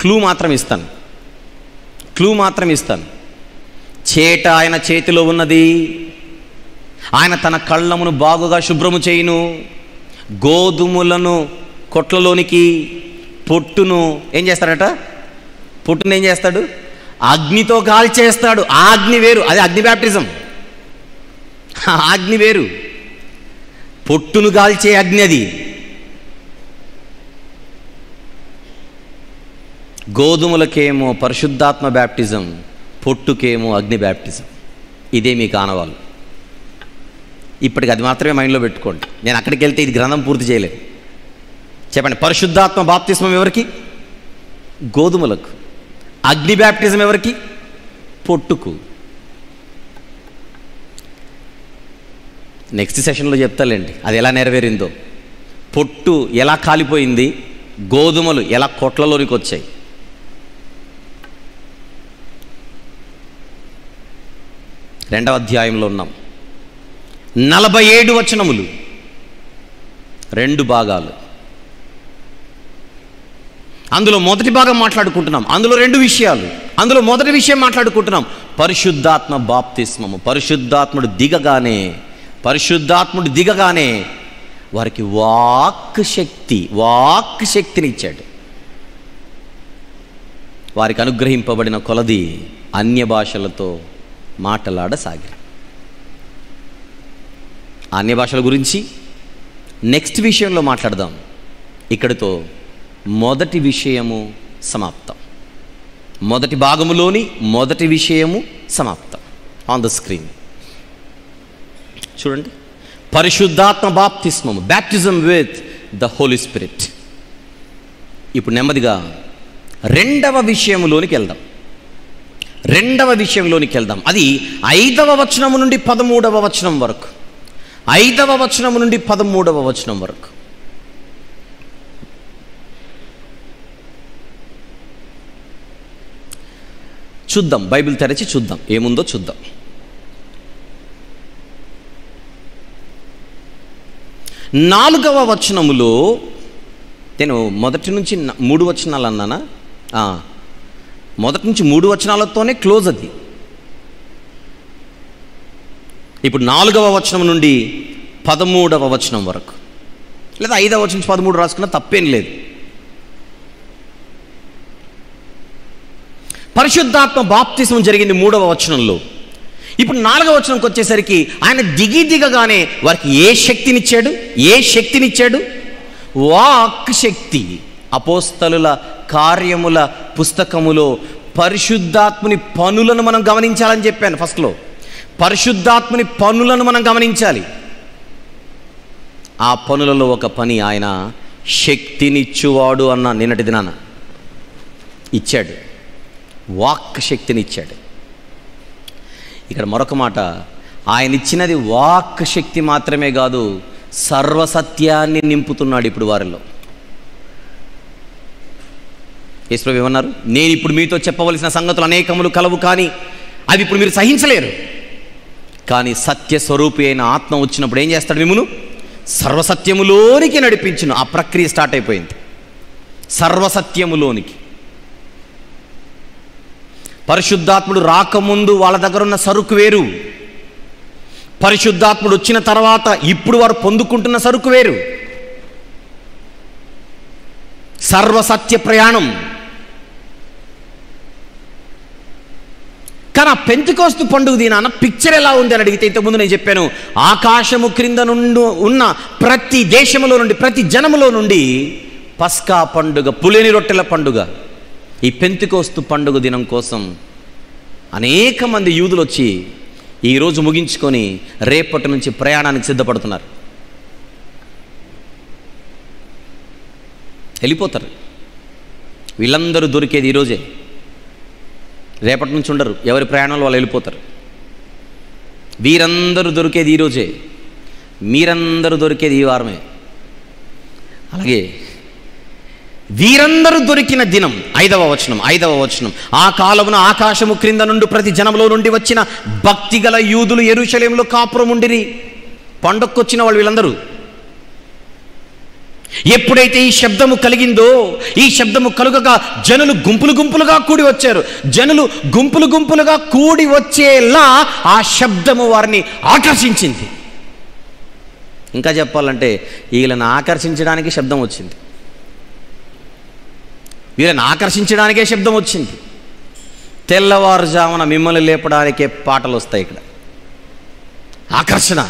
క్లూ మాత్రం ఇస్తాను. క్లూ మాత్రం ఇస్తాను. చేట ఆయన చేతిలో ఉన్నది. ఆయన తన కళ్ళమును బాగుగా శుభ్రము చేయును. గోధుమలను కొట్లలోనికి పొట్టును ఏం చేస్తాడట? పొట్టును ఏం చేస్తాడు? అగ్నితో కాల్చేస్తాడు ఆ అగ్ని వేరు. అది అగ్ని బ్యాప్టిజం. అగ్ని వేరు. పొట్టును కాల్చే అగ్ని అది. గోధుమలకేమో పరిశుద్ధాత్మ బ్యాప్టిజం. పొట్టుకేమో అగ్ని బ్యాప్టిజం. ఇదే మీకు ఆనవాళ్ళు ఇప్పటికి అది మాత్రమే మైండ్లో పెట్టుకోండి. నేను అక్కడికి వెళ్తే ఇది గ్రంథం పూర్తి చేయలేదు. చెప్పండి పరిశుద్ధాత్మ బాప్తిస్మం ఎవరికి? గోధుమలకు. అగ్ని బ్యాప్టిజం ఎవరికి? పొట్టుకు. నెక్స్ట్ సెషన్లో చెప్తాలేండి. అది ఎలా నెరవేరిందో. పొట్టు ఎలా కాలిపోయింది? గోధుమలు ఎలా కొట్లలోనికి వచ్చాయి? రెండవ అధ్యాయంలో ఉన్నాం. నలభై ఏడు వచనములు. రెండు భాగాలు. అందులో మొదటి భాగం మాట్లాడుకుంటున్నాం. అందులో రెండు విషయాలు. అందులో మొదటి విషయం మాట్లాడుకుంటున్నాం. పరిశుద్ధాత్మ బాప్తిస్మము. పరిశుద్ధాత్ముడు దిగగానే పరిశుద్ధాత్ముడు దిగగానే వారికి వాక్ శక్తి వాక్ శక్తిని ఇచ్చాడు వారికి అనుగ్రహింపబడిన కొలది అన్య భాషలతో మాట్లాడసాగారు. అన్య భాషల గురించి నెక్స్ట్ విషయంలో మాట్లాడదాం. ఇక్కడితో మొదటి విషయము సమాప్తం. మొదటి భాగములోని మొదటి విషయము సమాప్తం. ఆన్ ద స్క్రీన్ చూడండి. పరిశుద్ధాత్మ బాప్తిస్మము baptism with the holy spirit ఇప్పుడు నెమ్మదిగా రెండవ విషయంలోనికి వెళ్దాం. రెండవ విషయంలోనికి వెళ్దాం. అది ఐదవ వచనము నుండి పదమూడవ వచనం వరకు. ఐదవ వచనము నుండి పదమూడవ వచనం వరకు. చూద్దాం బైబిల్ తెరచి చూద్దాం. ఏముందో చూద్దాం. నాలుగవ వచనములో నేను మొదటి నుంచి మూడు వచనాలు అన్నానా? ఆ, మొదటి నుంచి మూడు వచనాలతోనే క్లోజ్ అది. ఇప్పుడు నాలుగవ వచనం నుండి పదమూడవ వచనం వరకు. లేదా ఐదవ వచనం నుంచి పదమూడు రాసుకున్నా తప్పేం లేదు. పరిశుద్ధాత్మ బాప్తిసం జరిగింది మూడవ వచనంలో. ఇప్పుడు నాలుగవ వచనంకి వచ్చేసరికి ఆయన దిగి దిగగానే వారికి ఏ శక్తినిచ్చాడు? ఏ శక్తినిచ్చాడు? వాక్ శక్తి. అపోస్తలుల కార్యముల పుస్తకములో పరిశుద్ధాత్ముని పనులను మనం గమనించాలని చెప్పాను ఫస్ట్లో. పరిశుద్ధాత్ముని పనులను మనం గమనించాలి. ఆ పనులలో ఒక పని ఆయన శక్తినిచ్చువాడు అన్న నిన్నటి దినాన. ఇచ్చాడు. వాక్ శక్తిని ఇచ్చాడు ఇక్కడ మరొక మాట ఆయన ఇచ్చినది వాక్ శక్తి మాత్రమే కాదు సర్వసత్యాన్ని నింపుతున్నాడు ఇప్పుడు వారిలో. యేసుప్రభు ఏమన్నారు? నేను ఇప్పుడు మీతో చెప్పవలసిన సంగతులు అనేకములు కలవు కానీ అవి ఇప్పుడు మీరు సహించలేరు. కానీ సత్య స్వరూపి అయిన ఆత్మ వచ్చినప్పుడు ఏం చేస్తాడు మిమ్మను? సర్వసత్యములోనికి నడిపించును. ఆ ప్రక్రియ స్టార్ట్ అయిపోయింది. సర్వసత్యములోనికి. పరిశుద్ధాత్ముడు రాకముందు వాళ్ళ దగ్గర ఉన్న సరుకు వేరు. పరిశుద్ధాత్ముడు వచ్చిన తర్వాత ఇప్పుడు వారు పొందుకుంటున్న సరుకు వేరు. సర్వసత్య ప్రయాణం. కానీ ఆ పెంతికోస్తు పండుగ దినాన పిక్చర్ ఎలా ఉంది అని అడిగితే ఇంతకుముందు నేను చెప్పాను. ఆకాశము క్రింద నుండి ఉన్న ప్రతి దేశములో నుండి ప్రతి జనములో నుండి పస్కా పండుగ పులిని రొట్టెల పండుగ ఈ పెంతికోస్తు పండుగ దినం కోసం అనేక మంది యూదులు వచ్చి ఈరోజు ముగించుకొని రేపటి నుంచి ప్రయాణానికి సిద్ధపడుతున్నారు. వెళ్ళిపోతారు. వీళ్ళందరూ దొరికేది ఈరోజే రేపటి నుంచి ఉండరు. ఎవరి ప్రయాణాలు వాళ్ళు వెళ్ళిపోతారు. వీరందరూ దొరికేది ఈరోజే మీరందరూ దొరికేది ఈ వారమే. అలాగే వీరందరూ దొరికిన దినం ఐదవ వచనం ఐదవ వచనం. ఆ కాలమున ఆకాశము క్రింద నుండి ప్రతి జనంలో నుండి వచ్చిన భక్తిగల యూదులు ఎరుశలేంలో కాపురం ఉండిరి పండక్కొచ్చిన వాళ్ళు వీళ్ళందరూ. ఎప్పుడైతే ఈ శబ్దము కలిగిందో ఈ శబ్దము కలుగగా జనులు గుంపులు గుంపులుగా కూడి వచ్చారు. జనులు గుంపులు గుంపులుగా కూడి వచ్చేలా ఆ శబ్దము వారిని ఆకర్షించింది. ఇంకా చెప్పాలంటే వీళ్ళని ఆకర్షించడానికి శబ్దం వచ్చింది. వీళ్ళని ఆకర్షించడానికే శబ్దం వచ్చింది. తెల్లవారుజామున మిమ్మల్ని లేపడానికే పాటలు వస్తాయి ఇక్కడ. ఆకర్షణ.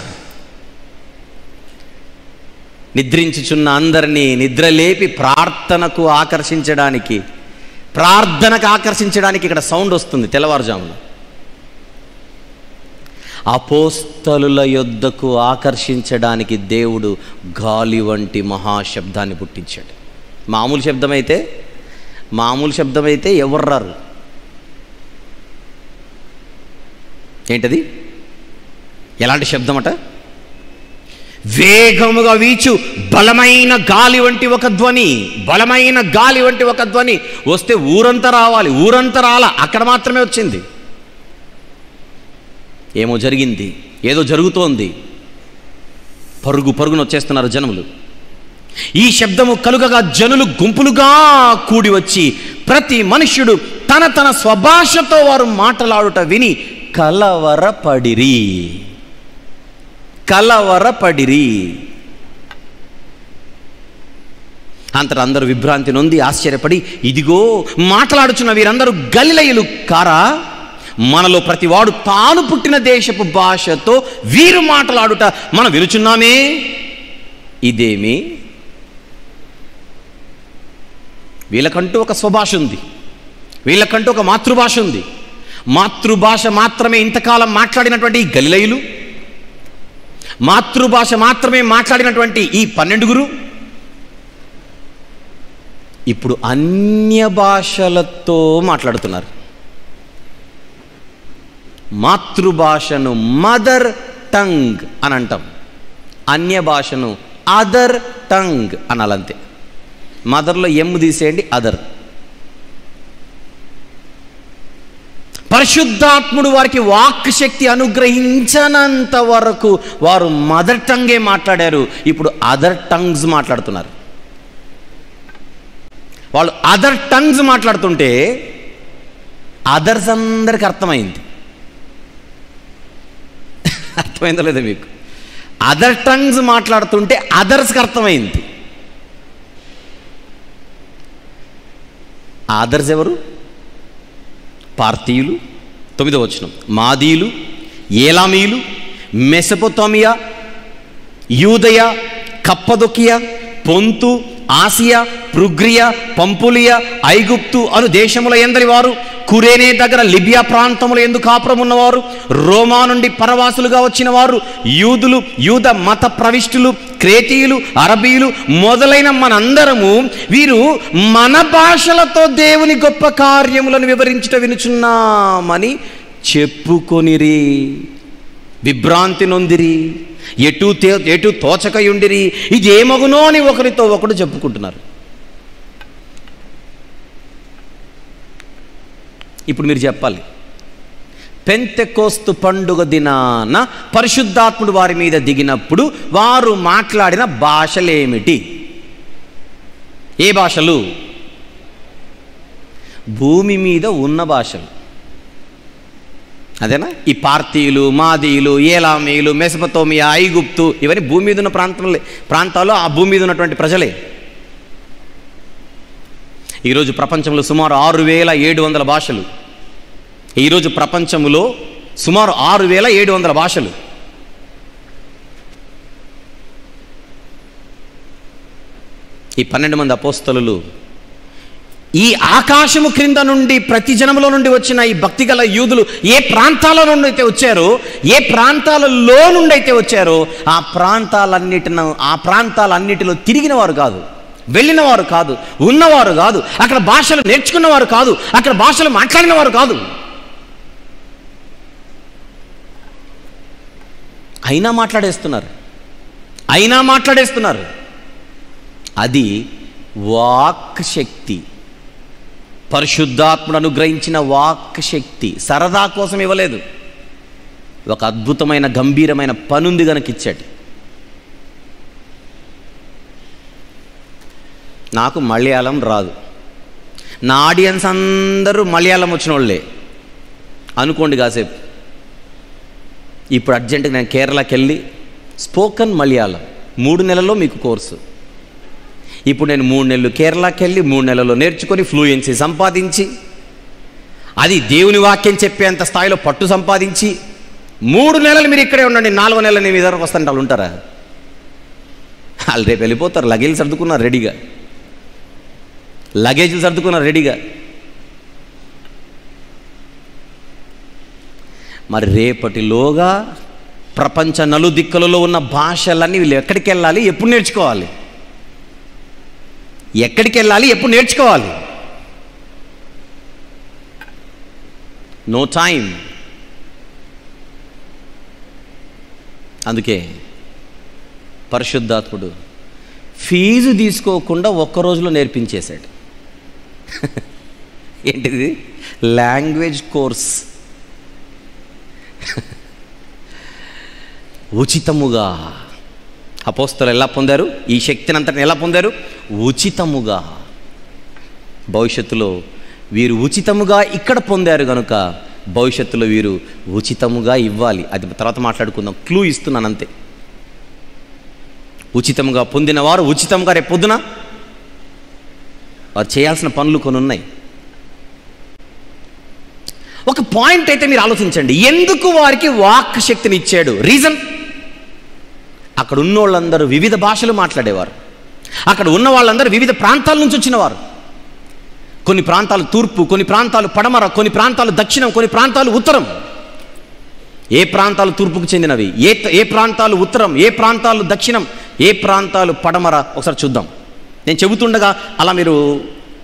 నిద్రించుచున్న అందరినీ నిద్రలేపి ప్రార్థనకు ఆకర్షించడానికి ప్రార్థనకు ఆకర్షించడానికి ఇక్కడ సౌండ్ వస్తుంది తెల్లవారుజామున. అపోస్తలుల యొద్దకు ఆకర్షించడానికి దేవుడు గాలి వంటి మహాశబ్దాన్ని పుట్టించాడు. మామూలు శబ్దమైతే మామూలు శబ్దమైతే ఎవర్రారు? ఏంటది? ఎలాంటి శబ్దం అట వేగముగా వీచు. బలమైన గాలి వంటి ఒక ధ్వని. బలమైన గాలి వంటి ఒక ధ్వని. వస్తే ఊరంతా రావాలి. ఊరంతా రాల. అక్కడ మాత్రమే వచ్చింది. ఏమో జరిగింది. ఏదో జరుగుతోంది. పరుగు పరుగున వచ్చేస్తున్నారు జనములు. ఈ శబ్దము కలుగగా జనులు గుంపులుగా కూడి వచ్చి ప్రతి మనుష్యుడు తన తన స్వభాషతో వారు మాటలాడుట విని కలవరపడిరి. కలవరపడిరి. అంతటా అందరూ విభ్రాంతి నొంది ఆశ్చర్యపడి ఇదిగో మాట్లాడుచున్న వీరందరూ గలిలయులు కారా? మనలో ప్రతివాడు తాను పుట్టిన దేశపు భాషతో వీరు మాట్లాడుట మనం వినుచున్నామే. ఇదేమి? వీళ్ళకంటూ ఒక స్వభాష ఉంది. వీళ్ళకంటూ ఒక మాతృభాష ఉంది. మాతృభాష మాత్రమే ఇంతకాలం మాట్లాడినటువంటి ఈ గలిలయులు మాతృభాష మాత్రమే మాట్లాడినటువంటి ఈ పన్నెండుగురు ఇప్పుడు అన్య భాషలతో మాట్లాడుతున్నారు. మాతృభాషను మదర్ టంగ్ అని అంటాం అన్య భాషను అదర్ టంగ్ అనాలంతే. మదర్లో ఎమ్ తీసేయండి? అదర్. పరిశుద్ధాత్ముడు వారికి వాక్ శక్తి అనుగ్రహించనంత వరకు వారు మదర్ టంగే మాట్లాడారు. ఇప్పుడు అదర్ టంగ్స్ మాట్లాడుతున్నారు. వాళ్ళు అదర్ టంగ్స్ మాట్లాడుతుంటే అదర్స్ అందరికి అర్థమైంది. అర్థమైందో లేదా మీకు? అదర్ టంగ్స్ మాట్లాడుతుంటే అదర్స్కి అర్థమైంది. అదర్స్ ఎవరు? పార్తీయులు. తొమ్మిదో వచనం. మాదీయులు ఏలామీయులు మెసపోతోమియా యూదయ కప్పదొకియా పొంతు ఆసియా పృగ్రియా పంపులియా ఐగుప్తు అను దేశముల ఎందరి వారు కురేనే దగ్గర లిబియా ప్రాంతముల ఎందు కాపురం ఉన్నవారు రోమా నుండి పరవాసులుగా వచ్చిన వారు యూదులు యూద మత ప్రవిష్టులు క్రేతీయులు అరబీయులు మొదలైన మనందరము వీరు మన భాషలతో దేవుని గొప్ప కార్యములను వివరించుట వినుచున్నామని చెప్పుకొనిరి. విభ్రాంతి నొందిరి. ఎటు తే ఎటు తోచకయుండిరి. ఇది ఏమగునో అని ఒకరితో ఒకడు చెప్పుకుంటున్నారు. ఇప్పుడు మీరు చెప్పాలి. పెంతెకోస్తు పండుగ దినాన పరిశుద్ధాత్ముడు వారి మీద దిగినప్పుడు వారు మాట్లాడిన భాషలేమిటి? ఏ భాషలు? భూమి మీద ఉన్న భాషలు. అదేనా? ఈ పార్తీయులు మాదీయులు ఏలామీయులు మెసపతోమియా ఐగుప్తు ఇవన్నీ భూమి మీద ఉన్న ప్రాంతంలో. ప్రాంతాలు ఆ భూమి మీద ఉన్నటువంటి ప్రజలే. ఈరోజు ప్రపంచంలో సుమారు ఆరు వేల ఏడు వందల భాషలు. ఈరోజు ప్రపంచంలో సుమారు ఆరు వేల ఏడు వందల భాషలు. ఈ పన్నెండు మంది అపోస్తలు ఈ ఆకాశము క్రింద నుండి ప్రతి జనములో నుండి వచ్చిన ఈ భక్తిగల యూదులు ఏ ప్రాంతాల నుండి అయితే వచ్చారో ఏ ప్రాంతాలలో నుండి అయితే వచ్చారో ఆ ప్రాంతాలన్నిటిన ఆ ప్రాంతాలన్నిటిలో తిరిగిన వారు కాదు వెళ్ళిన వారు కాదు ఉన్నవారు కాదు అక్కడ భాషలు నేర్చుకున్నవారు కాదు అక్కడ భాషలు మాట్లాడిన వారు కాదు. అయినా మాట్లాడేస్తున్నారు. అయినా మాట్లాడేస్తున్నారు. అది వాక్ శక్తి. పరిశుద్ధాత్ముడు అనుగ్రహించిన వాక్ శక్తి సరదా కోసం ఇవ్వలేదు. ఒక అద్భుతమైన గంభీరమైన పనుంది కనుక ఇచ్చాడు నాకు మలయాళం రాదు. నా ఆడియన్స్ అందరూ మలయాళం వచ్చిన వాళ్ళే అనుకోండి కాసేపు. ఇప్పుడు అర్జెంటుగా నేను కేరళకి వెళ్ళి స్పోకన్ మలయాళం. మూడు నెలల్లో మీకు కోర్సు. ఇప్పుడు నేను మూడు నెలలు కేరళకి వెళ్ళి మూడు నెలల్లో నేర్చుకొని ఫ్లూయెన్సీ సంపాదించి అది దేవుని వాక్యం చెప్పేంత స్థాయిలో పట్టు సంపాదించి మూడు నెలలు మీరు ఇక్కడే ఉండండి నాలుగో నెలలు నేను మీ దగ్గరకు వాళ్ళు ఉంటారా? వాళ్ళు రేపు వెళ్ళిపోతారు లగేజ్ సర్దుకున్నారు రెడీగా లగేజ్లు సర్దుకున్నారు రెడీగా మరి రేపటిలోగా ప్రపంచ నలుదిక్కలలో ఉన్న భాషలన్నీ వీళ్ళు ఎక్కడికి వెళ్ళాలి ఎప్పుడు నేర్చుకోవాలి? ఎక్కడికి వెళ్ళాలి ఎప్పుడు నేర్చుకోవాలి? నో టైం అందుకే పరిశుద్ధాత్ముడు ఫీజు తీసుకోకుండా ఒక్క రోజులో నేర్పించేశాడు. ఏంటిది? లాంగ్వేజ్ కోర్స్ ఉచితముగా అపోస్తలు ఎలా పొందారు? ఈ శక్తిని అంతటిని ఎలా పొందారు? ఉచితముగా. భవిష్యత్తులో వీరు ఉచితముగా ఇక్కడ పొందారు కనుక భవిష్యత్తులో వీరు ఉచితముగా ఇవ్వాలి. అది తర్వాత మాట్లాడుకుందాం. క్లూ ఇస్తున్నాను అంతే. ఉచితంగా పొందిన వారు ఉచితంగా రేపు పొద్దున వారు చేయాల్సిన పనులు కొన్ని ఉన్నాయి. ఒక పాయింట్ అయితే మీరు ఆలోచించండి. ఎందుకు వారికి వాక్ శక్తిని ఇచ్చాడు? రీజన్? అక్కడ ఉన్న వాళ్ళందరూ వివిధ భాషలు మాట్లాడేవారు. అక్కడ ఉన్న వాళ్ళందరూ వివిధ ప్రాంతాల నుంచి వచ్చినవారు. కొన్ని ప్రాంతాలు తూర్పు కొన్ని ప్రాంతాలు పడమర కొన్ని ప్రాంతాలు దక్షిణం కొన్ని ప్రాంతాలు ఉత్తరం. ఏ ప్రాంతాలు తూర్పుకు చెందినవి? ఏ ఏ ప్రాంతాలు ఉత్తరం? ఏ ప్రాంతాలు దక్షిణం? ఏ ప్రాంతాలు పడమర? ఒకసారి చూద్దాం. నేను చెబుతుండగా అలా మీరు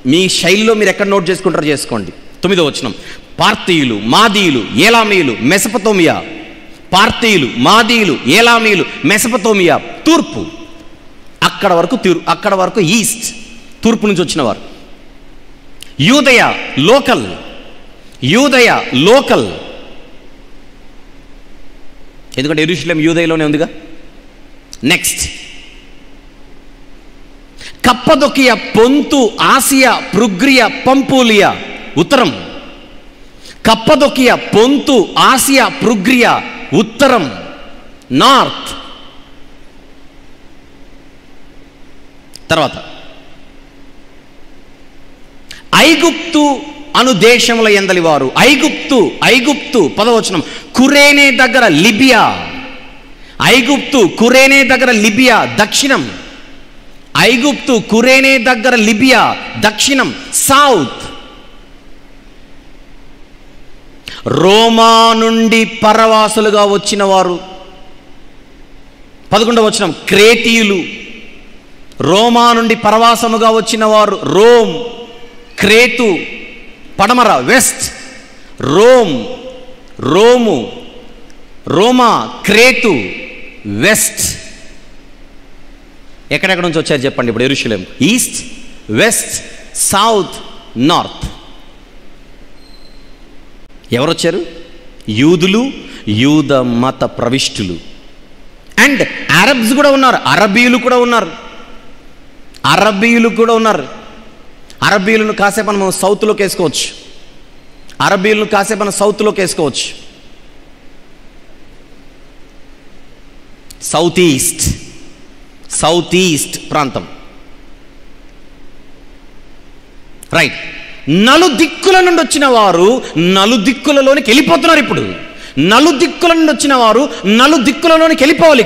మీ శైలిలో మీరు ఎక్కడ నోట్ చేసుకుంటారో చేసుకోండి. తొమ్మిదో వచనం. పార్తీయులు మాదీయులు ఏలామీయులు మెసపతోమియా. పార్తీయులు మాదీయులు ఏలామీయులు మెసపతోమియా తూర్పు. అక్కడ వరకు తూర్ అక్కడ వరకు ఈస్ట్. తూర్పు నుంచి వచ్చిన వారు. యూదయ లోకల్. యూదయ లోకల్. ఎందుకంటే ఎరుషులేం యూదయలోనే ఉందిగా? నెక్స్ట్ కప్పదొకియ పొంతు ఆసియా పృగ్రియ పంపూలియా. ఉత్తరం. కప్పదొకియ పొంతు ఆసియా పృగ్రియ ఉత్తరం నార్త్. తర్వాత ఐగుప్తు అను దేశముల ఎందలి వారు? ఐగుప్తు ఐగుప్తు పదవచనం. కురేనే దగ్గర లిబియా. ఐగుప్తు కురేనే దగ్గర లిబియా దక్షిణం. ఐగుప్తు కురేనే దగ్గర లిబియా దక్షిణం. సౌత్. రోమా నుండి పరవాసులుగా వచ్చిన వారు పదకొండవ వచ్చిన క్రేటీయులు రోమా నుండి పరవాసముగా వచ్చిన వారు రోమ్ క్రేతు పడమర వెస్ట్ రోమ్ రోము రోమా క్రేతు వెస్ట్. ఎక్కడెక్కడ నుంచి వచ్చారు చెప్పండి ఇప్పుడు ఎరుషులేం ఈస్ట్ వెస్ట్ సౌత్ నార్త్. ఎవరొచ్చారు? యూదులు యూద మత ప్రవిష్టులు. అండ్ అరబ్స్ కూడా ఉన్నారు అరబీయులు కూడా ఉన్నారు అరబీయులు కూడా ఉన్నారు. అరబీయులను కాసేపు మనం సౌత్లోకి వేసుకోవచ్చు. అరబీయులను కాసేపు మనం సౌత్లోకి వేసుకోవచ్చు. సౌత్ ఈస్ట్ సౌత్ ఈస్ట్ ప్రాంతం. రైట్. నలు దిక్కుల నుండి వచ్చిన వారు నలుదిక్కులలోనికి వెళ్ళిపోతున్నారు ఇప్పుడు. నలుదిక్కుల నుండి వచ్చిన వారు నలు దిక్కులలోనికి వెళ్ళిపోవాలి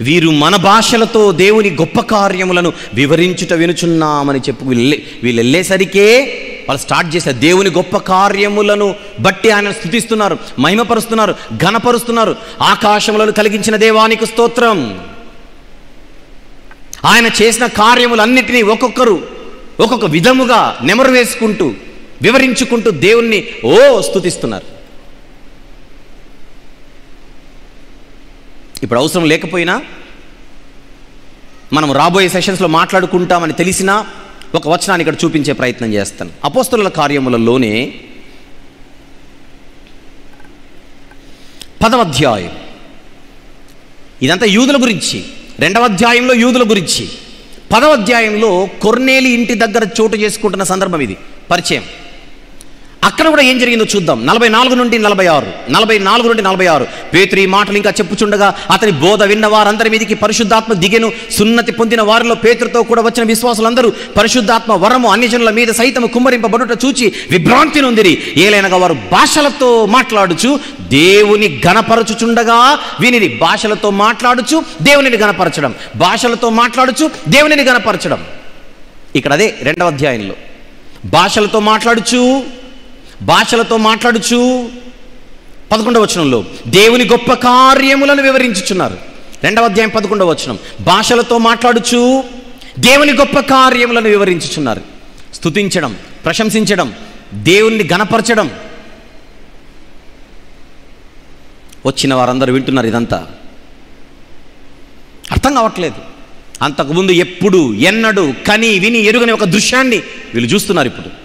వీరు మన భాషలతో దేవుని గొప్ప కార్యములను వివరించుట వినుచున్నామని చెప్పు. వీళ్ళు వీళ్ళు వెళ్ళేసరికే వాళ్ళు స్టార్ట్ చేశారు దేవుని గొప్ప కార్యములను బట్టి ఆయన స్థుతిస్తున్నారు మహిమపరుస్తున్నారు ఘనపరుస్తున్నారు ఆకాశములను కలిగించిన దేవానికి స్తోత్రం. ఆయన చేసిన కార్యములన్నిటినీ ఒక్కొక్కరు ఒక్కొక్క విధముగా నెమరు వేసుకుంటూ వివరించుకుంటూ దేవుణ్ణి ఓ స్థుతిస్తున్నారు ఇప్పుడు అవసరం లేకపోయినా మనం రాబోయే సెషన్స్లో మాట్లాడుకుంటామని తెలిసినా ఒక వచనాన్ని ఇక్కడ చూపించే ప్రయత్నం చేస్తాను. అపోస్తుల కార్యములలోనే పదవ అధ్యాయం. ఇదంతా యూదుల గురించి. రెండవ అధ్యాయంలో యూదుల గురించి. పదవ అధ్యాయంలో కొర్నేలి ఇంటి దగ్గర చోటు చేసుకుంటున్న సందర్భం ఇది. పరిచయం. అక్కడ కూడా ఏం జరిగిందో చూద్దాం. నలభై నాలుగు నుండి నలభై ఆరు. నలభై నాలుగు నుండి నలభై ఆరు. పేతురు ఈ మాటలు ఇంకా చెప్పుచుండగా అతని బోధ విన్న వారందరి మీదకి పరిశుద్ధాత్మ దిగెను. సున్నతి పొందిన వారిలో పేతురుతో కూడా వచ్చిన విశ్వాసులందరూ పరిశుద్ధాత్మ వరము అన్యజనుల మీద సైతము కుమ్మరింపబడుట చూచి విభ్రాంతి నొందిరి. ఏలైనగా వారు భాషలతో మాట్లాడుచు దేవుని గణపరచుచుండగా వీనిని భాషలతో మాట్లాడుచు దేవునిని గణపరచడం భాషలతో మాట్లాడుచు దేవునిని గణపరచడం ఇక్కడ అదే రెండవ అధ్యాయంలో. భాషలతో మాట్లాడుచు భాషలతో మాట్లాడుచు. పదకొండవ వచనంలో దేవుని గొప్ప కార్యములను వివరించుచున్నారు. రెండవ అధ్యాయం పదకొండవ వచనం భాషలతో మాట్లాడుచు దేవుని గొప్ప కార్యములను వివరించుచున్నారు. స్తుతించడం ప్రశంసించడం దేవుణ్ణి గణపరచడం. వచ్చిన వారందరూ వింటున్నారు ఇదంతా. అర్థం కావట్లేదు. అంతకుముందు ఎప్పుడు ఎన్నడు కని విని ఎరుగని ఒక దృశ్యాన్ని వీళ్ళు చూస్తున్నారు ఇప్పుడు.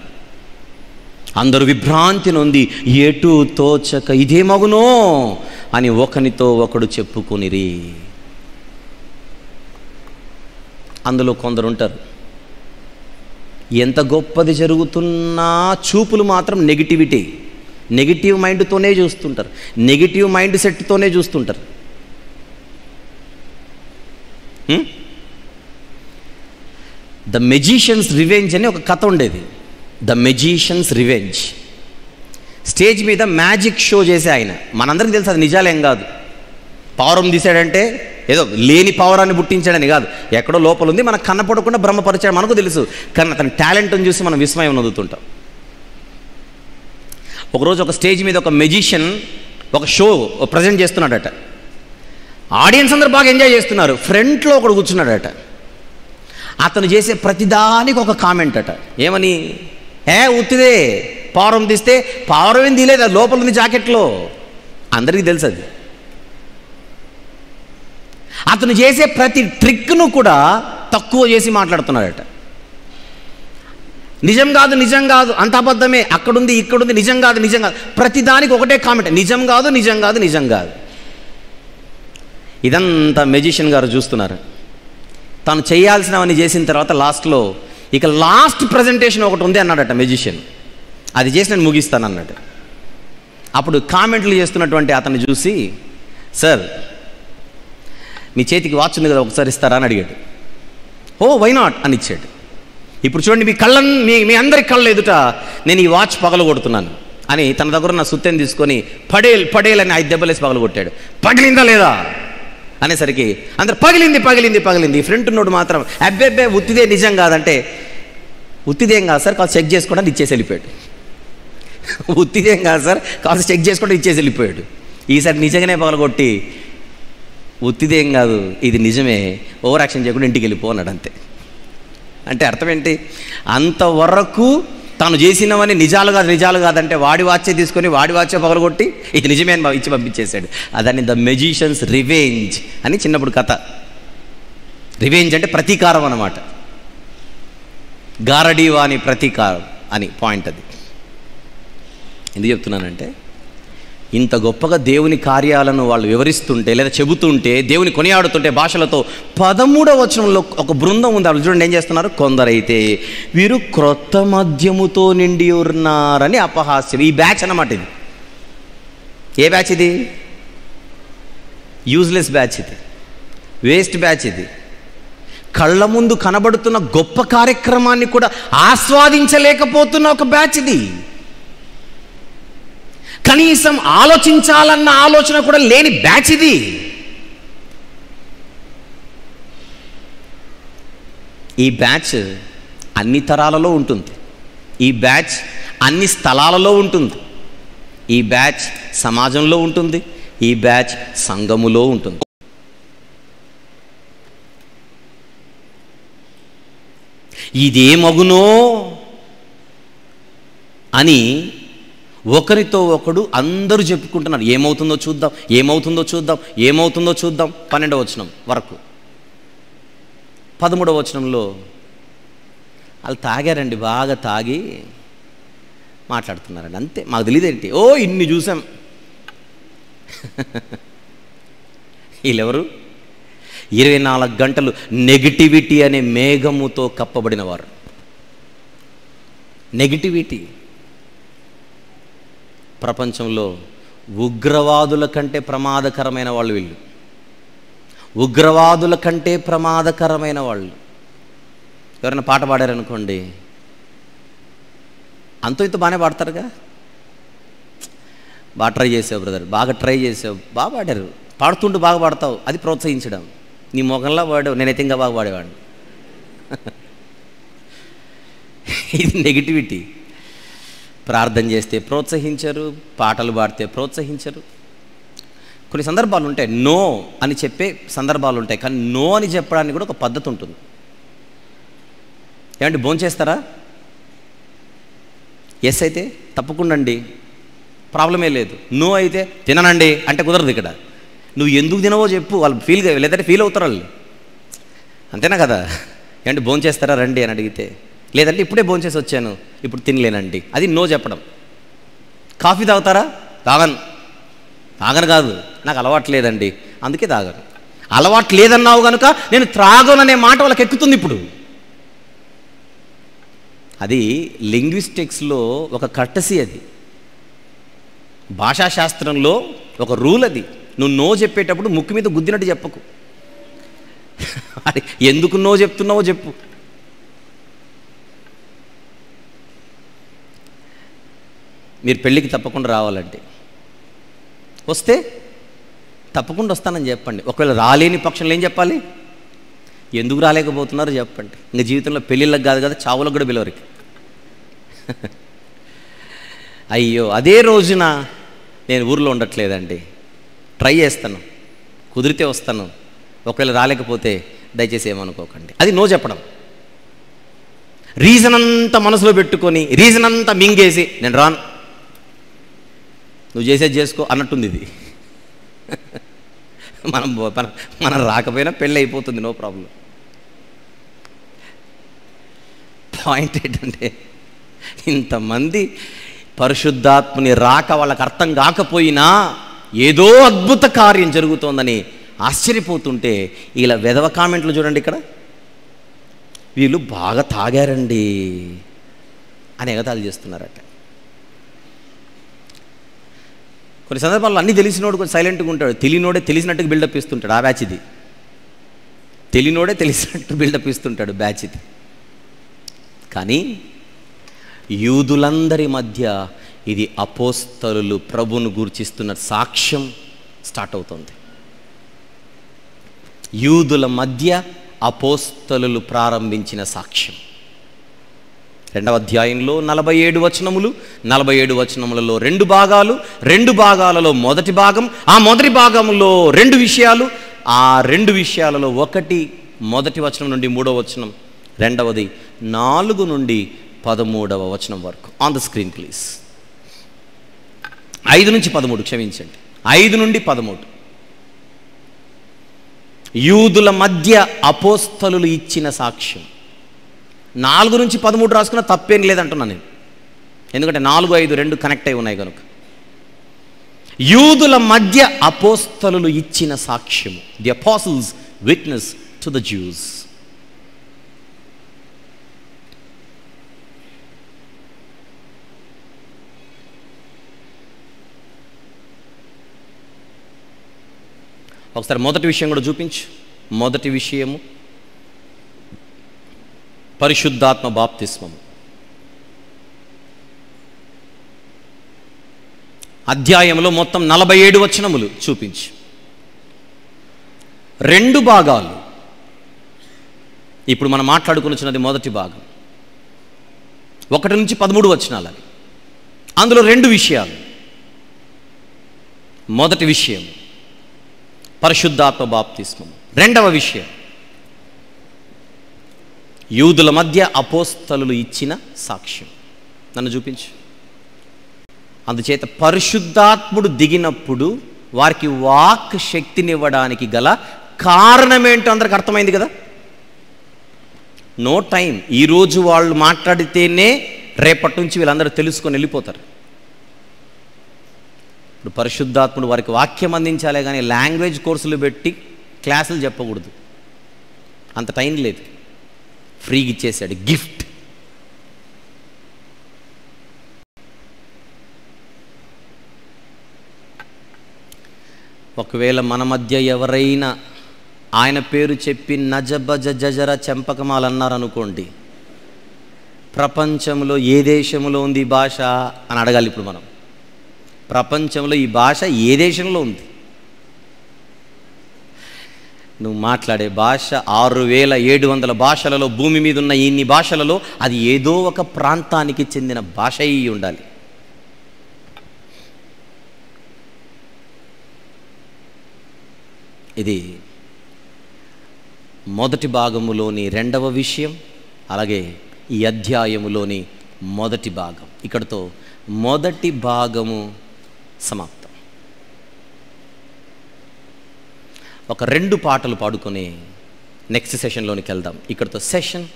అందరూ విభ్రాంతి నొంది ఎటు తోచక ఇదే మగునో? అని ఒకనితో ఒకడు చెప్పుకొనిరి. అందులో కొందరు ఉంటారు ఎంత గొప్పది జరుగుతున్నా చూపులు మాత్రం నెగిటివిటీ. నెగిటివ్ మైండ్తోనే చూస్తుంటారు. నెగిటివ్ మైండ్ సెట్తోనే చూస్తుంటారు. ద మెజీషియన్స్ రివెంజ్ అని ఒక కథ ఉండేది. ద మెజీషియన్స్ రివెంజ్ స్టేజ్ మీద మ్యాజిక్ షో చేసే ఆయన. మనందరికీ తెలుసు అది నిజాలేం కాదు. పావురం తీసాడంటే ఏదో లేని పవరాన్ని పుట్టించాడని కాదు. ఎక్కడో లోపల ఉంది మనకు కన్నపడకుండా బ్రహ్మపరిచాడు మనకు తెలుసు. కానీ అతని టాలెంట్ని చూసి మనం విస్మయం నదుతుంటాం. ఒకరోజు ఒక స్టేజ్ మీద ఒక మెజిషియన్ ఒక షో ప్రజెంట్ చేస్తున్నాడట. ఆడియన్స్ అందరూ బాగా ఎంజాయ్ చేస్తున్నారు. ఫ్రంట్లో ఒకడు కూర్చున్నాడట. అతను చేసే ప్రతిదానికి ఒక కామెంట్ అట. ఏమని? ఏ ఉత్తిదే పావురం తీస్తే పావురం ఏం తీయలేదు అది లోపల ఉంది జాకెట్లో. అందరికీ తెలుసు అది. అతను చేసే ప్రతి ట్రిక్ను కూడా తక్కువ చేసి మాట్లాడుతున్నాడట. నిజం కాదు నిజం కాదు అంత అబద్ధమే. అక్కడుంది ఇక్కడుంది నిజం కాదు నిజం కాదు. ప్రతిదానికి ఒకటే కామెంట్. నిజం కాదు నిజం కాదు నిజం కాదు. ఇదంతా మెజిషియన్ గారు చూస్తున్నారు. తాను చేయాల్సినవన్నీ చేసిన తర్వాత లాస్ట్లో ఇక లాస్ట్ ప్రజెంటేషన్ ఒకటి ఉంది అన్నాడట మెజిషియన్ అది చేసి నేను ముగిస్తాను అన్నాడు. అప్పుడు కామెంట్లు చేస్తున్నటువంటి అతన్ని చూసి సార్ మీ చేతికి వాచ్ ఉంది కదా ఒకసారి ఇస్తారా? అని అడిగాడు. ఓ వై నాట్ అని ఇచ్చాడు. ఇప్పుడు చూడండి మీ కళ్ళ మీ మీ అందరి కళ్ళ ఎదుట నేను ఈ వాచ్ పగలగొడుతున్నాను. అని తన దగ్గర ఉన్న సుత్తెని తీసుకొని పడేల్ పడేల్ అని ఐదు దెబ్బలేసి పగలగొట్టాడు. పగిలిందా లేదా? అనేసరికి అందరు పగిలింది పగిలింది పగిలింది. ఫ్రంట్ నోడు మాత్రం అబ్బెబ్బే ఉత్తిదే నిజం కాదంటే ఉత్తిదేం కాదు సార్ కాస్త చెక్ చేసుకోవడానికి ఇచ్చేసి వెళ్ళిపోయాడు. ఉత్తిదేం కాదు సార్ కాస్త చెక్ చేసుకోవడం ఇచ్చేసి వెళ్ళిపోయాడు. ఈసారి నిజంగానే పగలగొట్టి ఉత్తిదేం కాదు ఇది నిజమే ఓవర్ యాక్షన్ చేయకుండా ఇంటికి వెళ్ళిపో అన్నాడు అంతే. అంటే అర్థం ఏంటి? అంతవరకు తాను చేసినవని నిజాలు కాదు నిజాలు కాదంటే వాడి వాచే తీసుకొని వాడి వాచే పగలగొట్టి ఇది నిజమే అని ఇచ్చి పంపించేశాడు. అదని ద మెజిషియన్స్ రివెంజ్ అని చిన్నప్పుడు కథ. రివెంజ్ అంటే ప్రతీకారం అన్నమాట. గారడీవాని ప్రతీకారం అని పాయింట్ అది. ఎందుకు చెప్తున్నానంటే ఇంత గొప్పగా దేవుని కార్యాలను వాళ్ళు వివరిస్తుంటే లేదా చెబుతుంటే దేవుని కొనియాడుతుంటే భాషలతో పదమూడవ వచనంలో ఒక బృందం ఉంది. వాళ్ళు చూడండి ఏం చేస్తున్నారు? కొందరైతే వీరు క్రొత్త మద్యముతో నిండి ఉన్నారని అపహాస్యం. ఈ బ్యాచ్ అన్నమాట ఇది. ఏ బ్యాచ్ ఇది? యూజ్లెస్ బ్యాచ్ ఇది. వేస్ట్ బ్యాచ్ ఇది. కళ్ళ ముందు కనబడుతున్న గొప్ప కార్యక్రమాన్ని కూడా ఆస్వాదించలేకపోతున్న ఒక బ్యాచ్ ఇది. కనీసం ఆలోచించాలన్న ఆలోచన కూడా లేని బ్యాచ్ ఇది. ఈ బ్యాచ్ అన్ని తరాలలో ఉంటుంది. ఈ బ్యాచ్ అన్ని స్థలాలలో ఉంటుంది. ఈ బ్యాచ్ సమాజంలో ఉంటుంది. ఈ బ్యాచ్ సంఘములో ఉంటుంది. ఇదే మగునో అని ఒకరితో ఒకడు అందరూ చెప్పుకుంటున్నారు. ఏమవుతుందో చూద్దాం ఏమవుతుందో చూద్దాం ఏమవుతుందో చూద్దాం. పన్నెండవ వచనం వరకు. పదమూడవ వచనంలో వాళ్ళు తాగారండి బాగా తాగి మాట్లాడుతున్నారండి. అంతే మాకు తెలియదేంటి ఓ ఇన్ని చూసాం. వీళ్ళెవరు? ఇరవై నాలుగు గంటలు నెగిటివిటీ అనే మేఘముతో కప్పబడిన వారు నెగిటివిటీ. ప్రపంచంలో ఉగ్రవాదుల కంటే ప్రమాదకరమైన వాళ్ళు వీళ్ళు. ఉగ్రవాదుల కంటే ప్రమాదకరమైన వాళ్ళు. ఎవరైనా పాట పాడారనుకోండి అంతో ఇంత బాగానే పాడతారుగా? బాగా ట్రై చేసావు బ్రదర్ బాగా ట్రై చేసావు బాగా పాడారు. పాడుతుంటూ బాగా పాడతావు అది ప్రోత్సహించడం. నీ మొగంలా పాడావు నేనైతే ఇంకా బాగా పాడేవాడిని. ఇది నెగిటివిటీ ప్రార్థన చేస్తే ప్రోత్సహించరు పాటలు పాడితే ప్రోత్సహించరు. కొన్ని సందర్భాలు ఉంటాయి నో అని చెప్పే సందర్భాలు ఉంటాయి కానీ నో అని చెప్పడానికి కూడా ఒక పద్ధతి ఉంటుంది. ఏమంటే భోంచేస్తారా ఎస్ అయితే తప్పకుండా అండి ప్రాబ్లమే లేదు. నో అయితే తిననండి అంటే కుదరదు ఇక్కడ. నువ్వు ఎందుకు తినవో చెప్పు వాళ్ళు ఫీల్ లేదంటే ఫీల్ అవుతారు వాళ్ళు. అంతేనా కదా? ఏమంటే భోంచేస్తారా రండి అని అడిగితే లేదంటే ఇప్పుడే భోంచేసి వచ్చాను ఇప్పుడు తినలేనండి. అది నో చెప్పడం. కాఫీ తాగుతారా? తాగను. తాగను కాదు నాకు అలవాటు లేదండి. అందుకే తాగను. అలవాటు లేదన్నావు కనుక నేను త్రాగననే మాట వాళ్ళకి ఎక్కుతుంది ఇప్పుడు. అది లింగ్విస్టిక్స్లో ఒక కట్టసి అది. భాషాశాస్త్రంలో ఒక రూల్ అది. నువ్వు నో చెప్పేటప్పుడు ముక్కు మీద గుద్దినట్టు చెప్పకు. అది ఎందుకు నో చెప్తున్నావో చెప్పు. మీరు పెళ్ళికి తప్పకుండా రావాలంటే. వస్తే తప్పకుండా వస్తానని చెప్పండి. ఒకవేళ రాలేని పక్షంలో ఏం చెప్పాలి? ఎందుకు రాలేకపోతున్నారో చెప్పండి. ఇంకా జీవితంలో పెళ్ళిళ్ళకి కాదు కదా చావులకు కూడా పిలవరికి అయ్యో అదే రోజున నేను ఊర్లో ఉండట్లేదండి. ట్రై చేస్తాను. కుదిరితే వస్తాను. ఒకవేళ రాలేకపోతే దయచేసి ఏమనుకోకండి. అది నో చెప్పడం. రీజన్ అంతా మనసులో పెట్టుకొని రీజన్ అంతా మింగేసి నేను రాను. నువ్వు చేసేది చేసుకో అన్నట్టుంది ఇది. మనం మనం రాకపోయినా పెళ్ళి అయిపోతుంది నో ప్రాబ్లం. పాయింట్ ఏంటంటే ఇంతమంది పరిశుద్ధాత్మని రాక వాళ్ళకి అర్థం కాకపోయినా ఏదో అద్భుత కార్యం జరుగుతోందని ఆశ్చర్యపోతుంటే ఇలా వెధవ కామెంట్లు చూడండి ఇక్కడ. వీళ్ళు బాగా తాగారండి. అని ఎగతాలు చేస్తున్నారట. కొన్ని సందర్భాల్లో అన్నీ తెలిసినోడు కొంచెం సైలెంట్గా ఉంటాడు. తెలియనోడే తెలిసినట్టుగా బిల్డప్ ఇస్తుంటాడు ఆ బ్యాచ్ ఇది. తెలియనోడే తెలిసినట్టు బిల్డప్ ఇస్తుంటాడు బ్యాచ్ ఇది. కానీ యూదులందరి మధ్య ఇది అపోస్తలు ప్రభును గుర్చిస్తున్న సాక్ష్యం స్టార్ట్ అవుతుంది. యూదుల మధ్య అపోస్తలు ప్రారంభించిన సాక్ష్యం. రెండవ అధ్యాయంలో నలభై ఏడు వచనములు నలభై ఏడు వచనములలో రెండు భాగాలు రెండు భాగాలలో మొదటి భాగం ఆ మొదటి భాగంలో రెండు విషయాలు ఆ రెండు విషయాలలో ఒకటి మొదటి వచనం నుండి మూడవ వచనం రెండవది నాలుగు నుండి పదమూడవ వచనం వరకు. ఆన్ ద స్క్రీన్ ప్లీజ్ ఐదు నుంచి పదమూడు క్షమించండి. ఐదు నుండి పదమూడు. యూదుల మధ్య అపోస్తలు ఇచ్చిన సాక్ష్యం. నాలుగు నుంచి పదమూడు రాసుకున్న తప్పేం లేదంటున్నాను నేను. ఎందుకంటే నాలుగు ఐదు రెండు కనెక్ట్ అయి ఉన్నాయి కనుక. యూదుల మధ్య అపోస్తలు ఇచ్చిన సాక్ష్యము. The apostles witness to the Jews ఒకసారి మొదటి విషయం కూడా చూపించు. మొదటి విషయము పరిశుద్ధాత్మ బాప్తిస్మము అధ్యాయంలో మొత్తం నలభై ఏడు వచనములు చూపించి. రెండు భాగాలు. ఇప్పుడు మనం మాట్లాడుకునిచ్చినది మొదటి భాగం. ఒకటి నుంచి పదమూడు వచనాలు అవి. అందులో రెండు విషయాలు. మొదటి విషయం పరిశుద్ధాత్మ బాప్తిస్మం. రెండవ విషయం యూదుల మధ్య అపోస్తలు ఇచ్చిన సాక్ష్యం. నన్ను చూపించు. అందుచేత పరిశుద్ధాత్ముడు దిగినప్పుడు వారికి వాక్ శక్తినివ్వడానికి గల కారణమేంటో అందరికి అర్థమైంది కదా? No time. ఈరోజు వాళ్ళు మాట్లాడితేనే రేపటి నుంచి వీళ్ళందరూ తెలుసుకొని వెళ్ళిపోతారు. ఇప్పుడు పరిశుద్ధాత్ముడు వారికి వాక్యం అందించాలే కానీ లాంగ్వేజ్ కోర్సులు పెట్టి క్లాసులు చెప్పకూడదు. అంత టైం లేదు. ఫ్రీగా ఇచ్చేసాడు గిఫ్ట్. ఒకవేళ మన మధ్య ఎవరైనా ఆయన పేరు చెప్పి నజబజ జజర చెంపకమాలు అన్నారనుకోండి ప్రపంచంలో ఏ దేశంలో ఉంది ఈ భాష అని అడగాలి ఇప్పుడు మనం. ప్రపంచంలో ఈ భాష ఏ దేశంలో ఉంది? నువ్వు మాట్లాడే భాష ఆరు వేల ఏడు వందల భాషలలో భూమి మీద ఉన్న ఇన్ని భాషలలో అది ఏదో ఒక ప్రాంతానికి చెందిన భాష అయి ఉండాలి. ఇది మొదటి భాగములోని రెండవ విషయం అలాగే ఈ అధ్యాయములోని మొదటి భాగం. ఇక్కడతో మొదటి భాగము సమాప్తం. ఒక రెండు పాటలు పాడుకొని నెక్స్ట్ సెషన్లోనికి వెళ్దాం. ఇక్కడతో సెషన్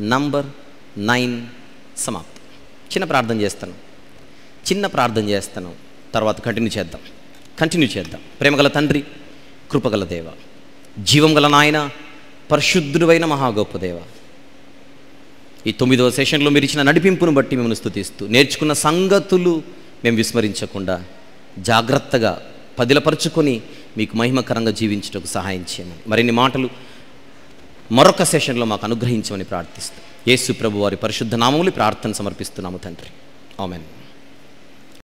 నంబర్ నైన్ సమాప్తం. చిన్న ప్రార్థన చేస్తాను. చిన్న ప్రార్థన చేస్తాను. తర్వాత కంటిన్యూ చేద్దాం. కంటిన్యూ చేద్దాం. ప్రేమగల తండ్రి కృపగల దేవ జీవం గల నాయన పరిశుద్ధుడైన మహాగొప్ప దేవ ఈ తొమ్మిదవ సెషన్లో మీరు ఇచ్చిన నడిపింపును బట్టి మిమ్మల్ని స్థుతిస్తూ నేర్చుకున్న సంగతులు మేము విస్మరించకుండా జాగ్రత్తగా పదిలపరుచుకొని మీకు మహిమకరంగా జీవించటకు సహాయం చేయమని. మరిన్ని మాటలు మరొక సెషన్లో మాకు అనుగ్రహించమని ప్రార్థిస్తాం. యేసు ప్రభు వారి పరిశుద్ధ నామములు ప్రార్థన సమర్పిస్తున్నాము తండ్రి. ఆమెన్.